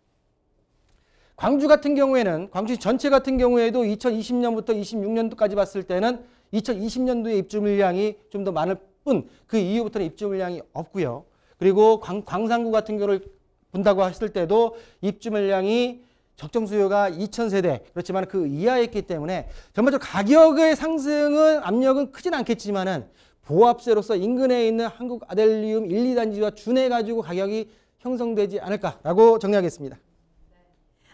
광주 같은 경우에는 광주 전체 같은 경우에도 2020년부터 26년도까지 봤을 때는 2020년도에 입주 물량이 좀 더 많을 뿐 그 이후부터는 입주 물량이 없고요. 그리고 광, 광산구 같은 경우를 본다고 했을 때도 입주 물량이 적정 수요가 2,000세대 그렇지만 그 이하였기 때문에 전반적으로 가격의 상승은 압력은 크진 않겠지만은 보합세로서 인근에 있는 한국 아델리움 1, 2단지와 준해 가지고 가격이 형성되지 않을까라고 정리하겠습니다.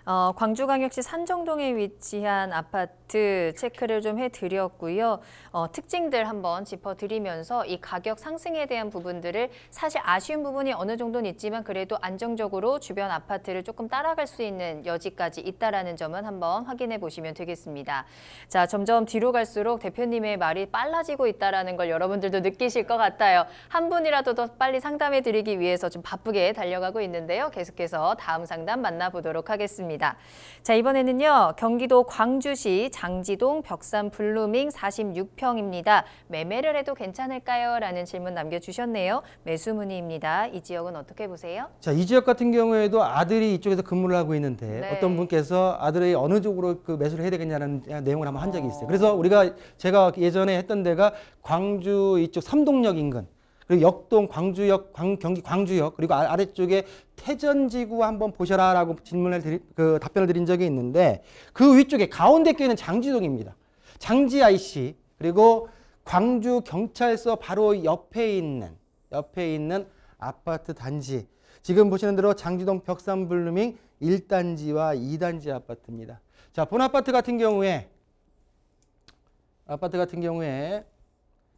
어, 광주광역시 산정동에 위치한 아파트 체크를 좀 해드렸고요. 어, 특징들 한번 짚어드리면서 이 가격 상승에 대한 부분들을 사실 아쉬운 부분이 어느 정도는 있지만 그래도 안정적으로 주변 아파트를 조금 따라갈 수 있는 여지까지 있다라는 점은 한번 확인해 보시면 되겠습니다. 자, 점점 뒤로 갈수록 대표님의 말이 빨라지고 있다라는 걸 여러분들도 느끼실 것 같아요. 한 분이라도 더 빨리 상담해 드리기 위해서 좀 바쁘게 달려가고 있는데요. 계속해서 다음 상담 만나보도록 하겠습니다. 자, 이번에는요. 경기도 광주시 장지동 벽산 블루밍 46평입니다. 매매를 해도 괜찮을까요? 라는 질문 남겨주셨네요. 매수 문의입니다. 이 지역은 어떻게 보세요? 자, 이 지역 같은 경우에도 아들이 이쪽에서 근무를 하고 있는데 네. 어떤 분께서 아들이 어느 쪽으로 그 매수를 해야 되겠냐는 내용을 한번 한 적이 있어요. 그래서 우리가 제가 예전에 했던 데가 광주 이쪽 삼동역 인근 그리고 역동, 광주역, 광, 경기 광주역 그리고 아- 아래쪽에 태전지구 한번 보셔라라고 질문을 드리, 그 답변을 드린 적이 있는데 그 위쪽에 가운데 껴 있는 장지동입니다. 장지 IC 그리고 광주 경찰서 바로 옆에 있는 옆에 있는 아파트 단지 지금 보시는 대로 장지동 벽산 블루밍 1단지와 2단지 아파트입니다. 자, 본 아파트 같은 경우에 아파트 같은 경우에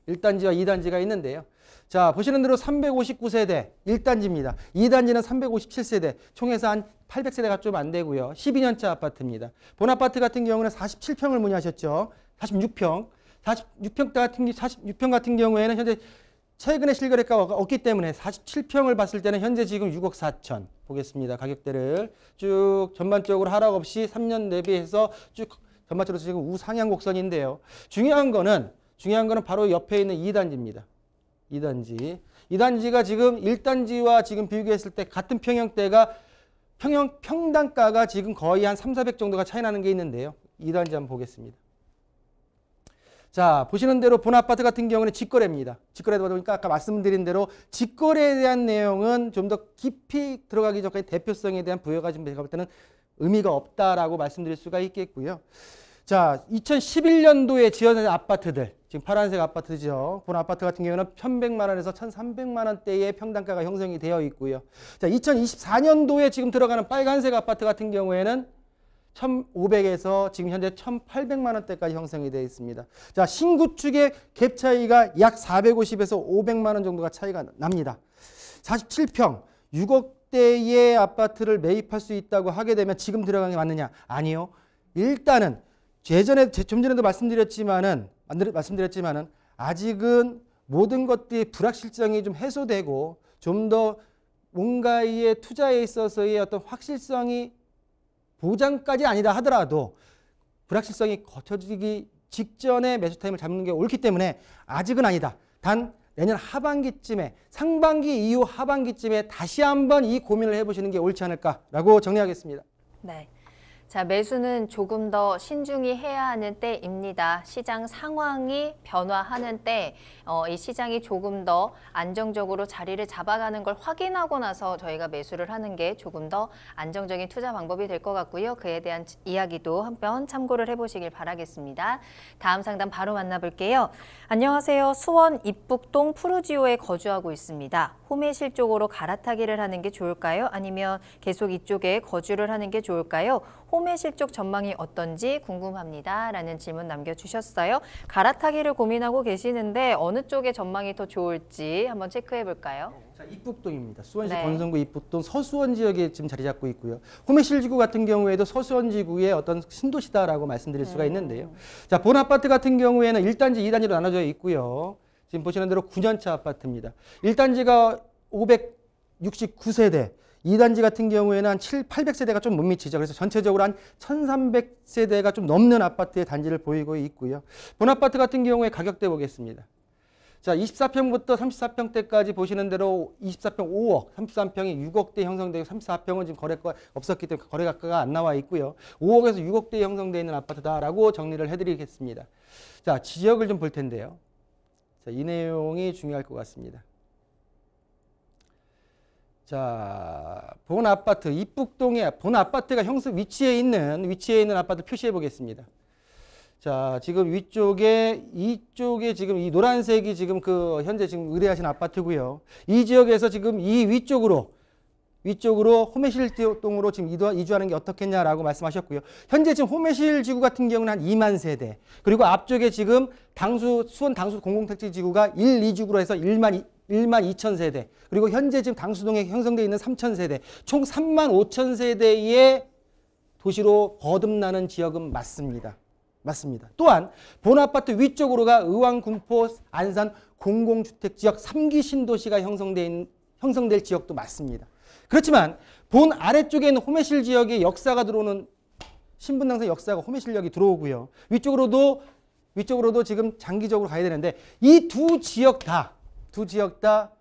1단지와 2단지가 있는데요. 자, 보시는 대로 359세대 1단지입니다. 2단지는 357세대, 총해서 한 800세대가 좀 안 되고요. 12년차 아파트입니다. 본 아파트 같은 경우는 47평을 문의하셨죠. 46평. 46평 같은 46평 같은 경우에는 현재 최근에 실거래가가 없기 때문에 47평을 봤을 때는 현재 지금 6억 4천 보겠습니다. 가격대를 쭉 전반적으로 하락 없이 3년 대비해서 쭉 전반적으로 지금 우상향 곡선인데요. 중요한 거는 중요한 거는 바로 옆에 있는 2단지입니다. 2단지. 2단지가 지금 1단지와 지금 비교했을 때 같은 평형대가 평형 평단가가 지금 거의 한 3, 400 정도가 차이 나는 게 있는데요. 2단지 한번 보겠습니다. 자, 보시는 대로 본 아파트 같은 경우는 직거래입니다. 직거래다 보니까 아까 말씀드린 대로 직거래에 대한 내용은 좀 더 깊이 들어가기 전까지 대표성에 대한 부여가 지금 제가 볼 때는 의미가 없다라고 말씀드릴 수가 있겠고요. 자, 2011년도에 지어진 아파트들, 지금 파란색 아파트죠. 본 아파트 같은 경우는 1,100만 원에서 1,300만 원대의 평당가가 형성이 되어 있고요. 자, 2024년도에 지금 들어가는 빨간색 아파트 같은 경우에는 1,500에서 지금 현재 1,800만 원대까지 형성이 되어 있습니다. 자, 신구축의 갭 차이가 약 450에서 500만 원 정도가 차이가 납니다. 47평, 6억대의 아파트를 매입할 수 있다고 하게 되면 지금 들어간 게 맞느냐? 아니요. 일단은 예전에 제- 좀 전에도 말씀드렸지만은 말씀드렸지만은 아직은 모든 것들이 불확실성이 좀 해소되고 좀 더 뭔가의 투자에 있어서의 어떤 확실성이 보장까지 아니다 하더라도 불확실성이 거쳐지기 직전에 매수 타임을 잡는 게 옳기 때문에 아직은 아니다. 단 내년 하반기쯤에 상반기 이후 하반기쯤에 다시 한번 이 고민을 해보시는 게 옳지 않을까라고 정리하겠습니다. 네. 자, 매수는 조금 더 신중히 해야 하는 때입니다. 시장 상황이 변화하는 때, 어, 이 시장이 조금 더 안정적으로 자리를 잡아가는 걸 확인하고 나서 저희가 매수를 하는 게 조금 더 안정적인 투자 방법이 될 것 같고요. 그에 대한 이야기도 한번 참고를 해보시길 바라겠습니다. 다음 상담 바로 만나볼게요. 안녕하세요. 수원 입북동 푸르지오에 거주하고 있습니다. 호매실 쪽으로 갈아타기를 하는 게 좋을까요? 아니면 계속 이쪽에 거주를 하는 게 좋을까요? 호매실 쪽 전망이 어떤지 궁금합니다. 라는 질문 남겨주셨어요. 갈아타기를 고민하고 계시는데 어느 쪽의 전망이 더 좋을지 한번 체크해 볼까요? 자, 입북동입니다. 수원시 네. 권성구 입북동 서수원 지역에 지금 자리 잡고 있고요. 호매실 지구 같은 경우에도 서수원 지구의 어떤 신도시다라고 말씀드릴 수가 있는데요. 자, 본 아파트 같은 경우에는 1단지, 2단지로 나눠져 있고요. 지금 보시는 대로 9년차 아파트입니다. 1단지가 569세대, 2단지 같은 경우에는 한 7, 800세대가 좀 못 미치죠. 그래서 전체적으로 한 1300세대가 좀 넘는 아파트의 단지를 보이고 있고요. 본 아파트 같은 경우에 가격대 보겠습니다. 자, 24평부터 34평대까지 보시는 대로 24평 5억, 33평이 6억대 형성되고 34평은 지금 거래가 없었기 때문에 거래가가 안 나와 있고요. 5억에서 6억대 형성되어 있는 아파트다라고 정리를 해드리겠습니다. 자, 지역을 좀 볼 텐데요. 자, 이 내용이 중요할 것 같습니다. 자, 본 아파트 입북동에 본 아파트가 형성 위치에 있는 위치에 있는 아파트 표시해 보겠습니다. 자, 지금 위쪽에 이쪽에 지금 이 노란색이 지금 그 현재 지금 의뢰하신 아파트고요. 이 지역에서 지금 이 위쪽으로 위쪽으로 호매실 동으로 지금 이주하는 게 어떻겠냐라고 말씀하셨고요. 현재 지금 호매실 지구 같은 경우는 한 2만 세대. 그리고 앞쪽에 지금 당수 수원 당수 공공택지 지구가 1, 2주구로 해서 1만 1만 2천 세대. 그리고 현재 지금 당수동에 형성되어 있는 3천 세대. 총 3만 5천 세대의 도시로 거듭나는 지역은 맞습니다. 맞습니다. 또한 본 아파트 위쪽으로가 의왕, 군포, 안산 공공주택 지역 3기 신도시가 형성된, 형성될 지역도 맞습니다. 그렇지만 본 아래쪽에 있는 호매실 지역에 역사가 들어오는 신분당선 역사가 호매실역이 들어오고요. 위쪽으로도 위쪽으로도 지금 장기적으로 가야 되는데 이 두 지역 다 두 지역 다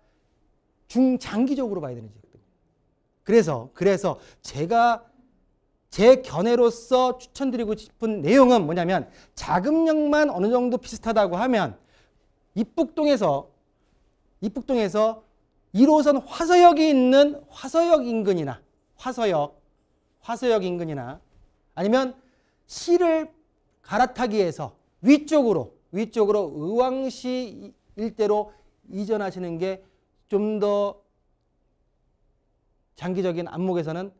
중장기적으로 봐야 되는 지역들. 그래서 그래서 제가 제 견해로서 추천드리고 싶은 내용은 뭐냐면 자금력만 어느 정도 비슷하다고 하면 입북동에서 이북동에서 1호선 화서역이 있는 화서역 인근이나 화서역 화서역 인근이나 아니면 시를 갈아타기 위해서 위쪽으로 위쪽으로 의왕시 일대로 이전하시는 게 좀 더 장기적인 안목에서는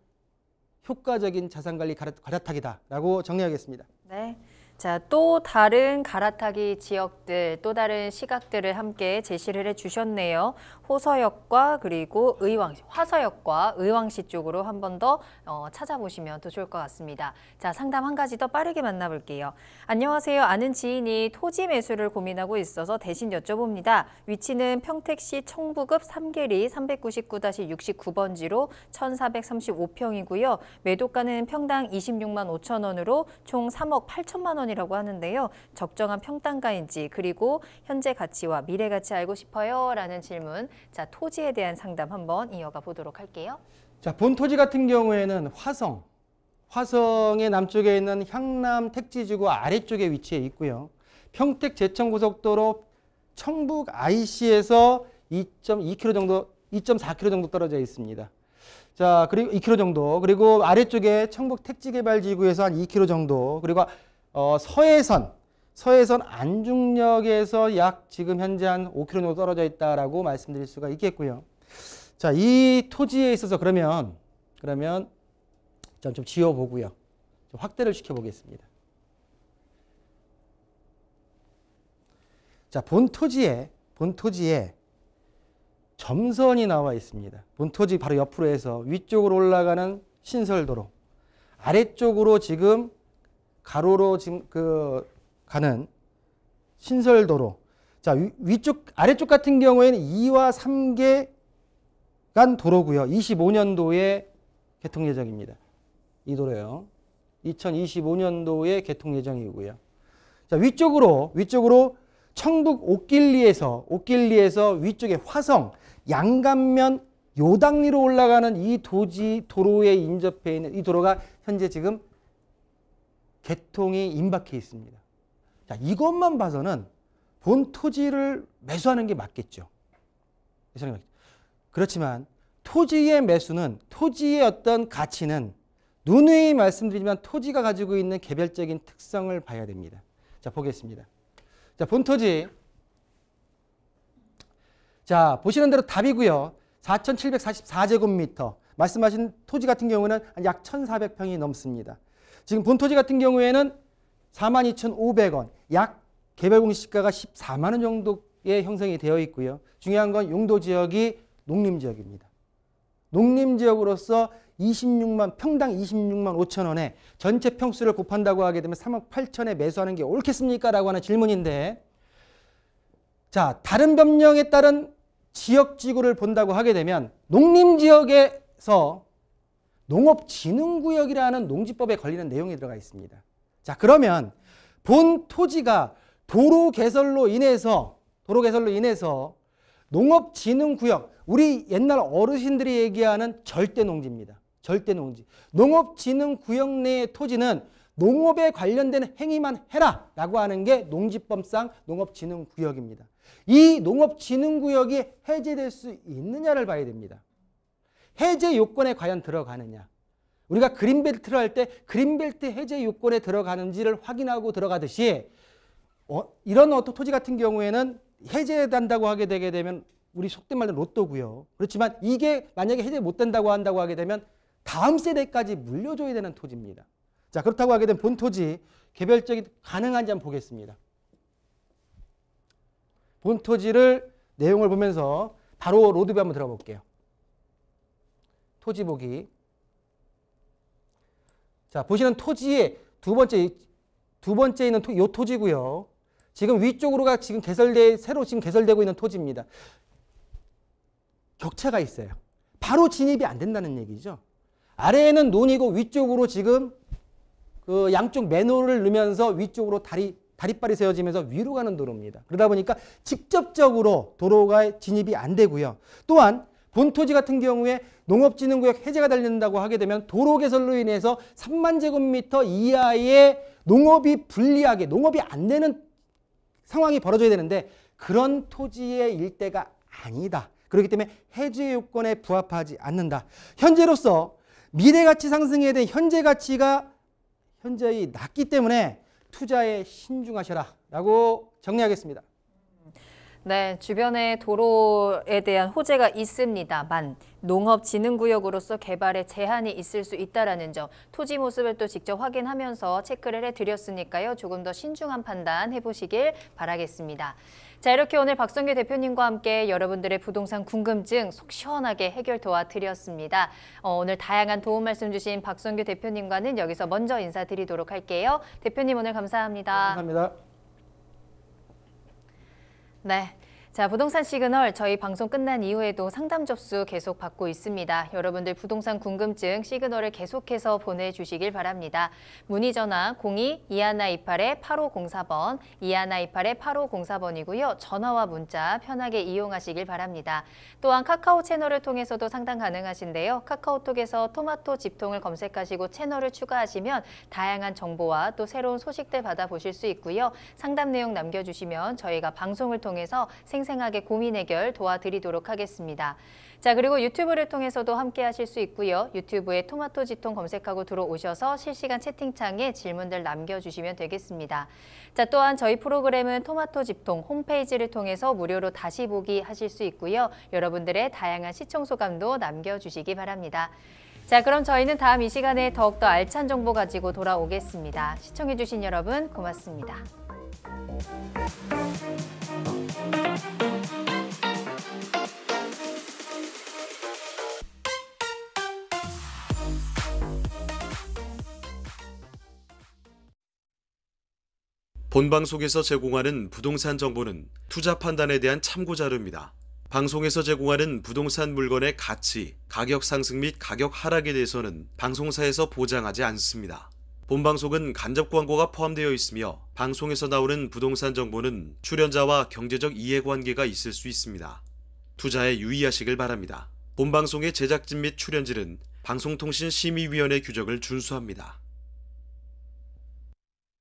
효과적인 자산관리 갈아- 갈아타기다라고 정리하겠습니다. 네. 자, 또 다른 갈아타기 지역들, 또 다른 시각들을 함께 제시를 해 주셨네요. 호서역과 그리고 의왕시, 화서역과 의왕시 쪽으로 한 번더 어, 찾아보시면 더 좋을 것 같습니다. 자, 상담 한 가지 더 빠르게 만나볼게요. 안녕하세요. 아는 지인이 토지 매수를 고민하고 있어서 대신 여쭤봅니다. 위치는 평택시 청부급 삼계리 399-69번지로 1435평이고요. 매도가는 평당 26만 5천 원으로 총 3억 8천만 원 이라고 하는데요. 적정한 평당가인지 그리고 현재 가치와 미래 가치 알고 싶어요. 라는 질문. 자, 토지에 대한 상담 한번 이어가 보도록 할게요. 자, 본 토지 같은 경우에는 화성, 화성의 남쪽에 있는 향남 택지지구 아래쪽에 위치해 있고요. 평택 제천고속도로 청북 IC에서 2.2km 정도, 2.4km 정도 떨어져 있습니다. 자, 그리고 2km 정도. 그리고 아래쪽에 청북 택지개발지구에서 한 2km 정도. 그리고 어, 서해선, 서해선 안중역에서 약 지금 현재 한 5km 정도 떨어져 있다라고 말씀드릴 수가 있겠고요. 자, 이 토지에 있어서 그러면 그러면 좀, 좀 지어 보고요. 좀 확대를 시켜 보겠습니다. 자, 본 토지에 본 토지에 점선이 나와 있습니다. 본 토지 바로 옆으로 해서 위쪽으로 올라가는 신설도로 아래쪽으로 지금 가로로 지금 그 가는 신설도로 자 위, 위쪽 아래쪽 같은 경우에는 2와 3개 간 도로고요. 25년도에 개통 예정입니다. 이 도로요. 2025년도에 개통 예정이고요. 자, 위쪽으로 위쪽으로 청북 옥길리에서 옥길리에서 위쪽에 화성 양간면 요당리로 올라가는 이 도지 도로에 인접해 있는 이 도로가 현재 지금 개통이 임박해 있습니다. 자, 이것만 봐서는 본 토지를 매수하는 게 맞겠죠. 그렇지만 토지의 매수는 토지의 어떤 가치는 누누이 말씀드리지만 토지가 가지고 있는 개별적인 특성을 봐야 됩니다. 자, 보겠습니다. 자, 본 토지. 자, 보시는 대로 답이고요. 4,744제곱미터. 말씀하신 토지 같은 경우는 약 1,400평이 넘습니다. 지금 본토지 같은 경우에는 42,500원, 약 개별 공시가가 14만 원 정도의 형성이 되어 있고요. 중요한 건 용도 지역이 농림 지역입니다. 농림 지역으로서 26만 평당 26만 5천 원에 전체 평수를 곱한다고 하게 되면 3억 8천에 매수하는 게 옳겠습니까라고 하는 질문인데 자, 다른 변경에 따른 지역 지구를 본다고 하게 되면 농림 지역에서 농업진흥구역이라는 농지법에 걸리는 내용이 들어가 있습니다. 자, 그러면 본 토지가 도로 개설로 인해서 도로 개설로 인해서 농업진흥구역 우리 옛날 어르신들이 얘기하는 절대 농지입니다. 절대 농지. 농업진흥구역 내의 토지는 농업에 관련된 행위만 해라 라고 하는 게 농지법상 농업진흥구역입니다. 이 농업진흥구역이 해제될 수 있느냐를 봐야 됩니다. 해제 요건에 과연 들어가느냐. 우리가 그린벨트를 할 때 그린벨트 해제 요건에 들어가는지를 확인하고 들어가듯이 어, 이런 어떤 토지 같은 경우에는 해제된다고 하게 되게 되면 우리 속된 말로 로또고요. 그렇지만 이게 만약에 해제 못 된다고 한다고 하게 되면 다음 세대까지 물려줘야 되는 토지입니다. 자 그렇다고 하게 되면 본 토지 개별적인 가능한지 한번 보겠습니다. 본 토지를 내용을 보면서 바로 로드뷰 한번 들어볼게요. 토지 보기. 자 보시는 토지의 두 번째 두 번째 있는 토, 요 토지고요. 지금 위쪽으로가 지금 개설돼 새로 지금 개설되고 있는 토지입니다. 격차가 있어요. 바로 진입이 안 된다는 얘기죠. 아래에는 논이고 위쪽으로 지금 그 양쪽 맨홀을 넣으면서 위쪽으로 다리 다리발이 세워지면서 위로 가는 도로입니다. 그러다 보니까 직접적으로 도로가 진입이 안 되고요. 또한 본토지 같은 경우에 농업진흥구역 해제가 달린다고 하게 되면 도로 개설로 인해서 3만 제곱미터 이하의 농업이 불리하게 농업이 안 되는 상황이 벌어져야 되는데 그런 토지의 일대가 아니다. 그렇기 때문에 해지의 요건에 부합하지 않는다. 현재로서 미래 가치 상승에 대한 현재 가치가 현저히 낮기 때문에 투자에 신중하셔라 라고 정리하겠습니다. 네, 주변에 도로에 대한 호재가 있습니다만 농업진흥구역으로서 개발에 제한이 있을 수 있다라는 점, 토지 모습을 또 직접 확인하면서 체크를 해드렸으니까요. 조금 더 신중한 판단 해보시길 바라겠습니다. 자, 이렇게 오늘 박성규 대표님과 함께 여러분들의 부동산 궁금증 속 시원하게 해결 도와드렸습니다. 어, 오늘 다양한 도움 말씀 주신 박성규 대표님과는 여기서 먼저 인사드리도록 할게요. 대표님 오늘 감사합니다. 감사합니다. 네. 자, 부동산 시그널 저희 방송 끝난 이후에도 상담 접수 계속 받고 있습니다. 여러분들 부동산 궁금증 시그널을 계속해서 보내주시길 바랍니다. 문의 전화 02-2128-8504번, 2128-8504번이고요. 전화와 문자 편하게 이용하시길 바랍니다. 또한 카카오 채널을 통해서도 상담 가능하신데요. 카카오톡에서 토마토 집통을 검색하시고 채널을 추가하시면 다양한 정보와 또 새로운 소식들 받아보실 수 있고요. 상담 내용 남겨주시면 저희가 방송을 통해서 생 생하게 고민 해결 도와드리도록 하겠습니다. 자, 그리고 유튜브를 통해서도 함께 하실 수 있고요. 유튜브에 토마토 지통 검색하고 들어오셔서 실시간 채팅창에 질문들 남겨주시면 되겠습니다. 자, 또한 저희 프로그램은 토마토 집통 홈페이지를 통해서 무료로 다시 보기 하실 수 있고요. 여러분들의 다양한 시청 소감도 남겨주시기 바랍니다. 자, 그럼 저희는 다음 이 시간에 더욱더 알찬 정보 가지고 돌아오겠습니다. 시청해주신 여러분 고맙습니다. 본 방송에서 제공하는 부동산 정보는 투자 판단에 대한 참고 자료입니다. 방송에서 제공하는 부동산 물건의 가치, 가격 상승 및 가격 하락에 대해서는 방송사에서 보장하지 않습니다. 본 방송은 간접 광고가 포함되어 있으며 방송에서 나오는 부동산 정보는 출연자와 경제적 이해관계가 있을 수 있습니다. 투자에 유의하시길 바랍니다. 본 방송의 제작진 및 출연진은 방송통신심의위원회 규정을 준수합니다.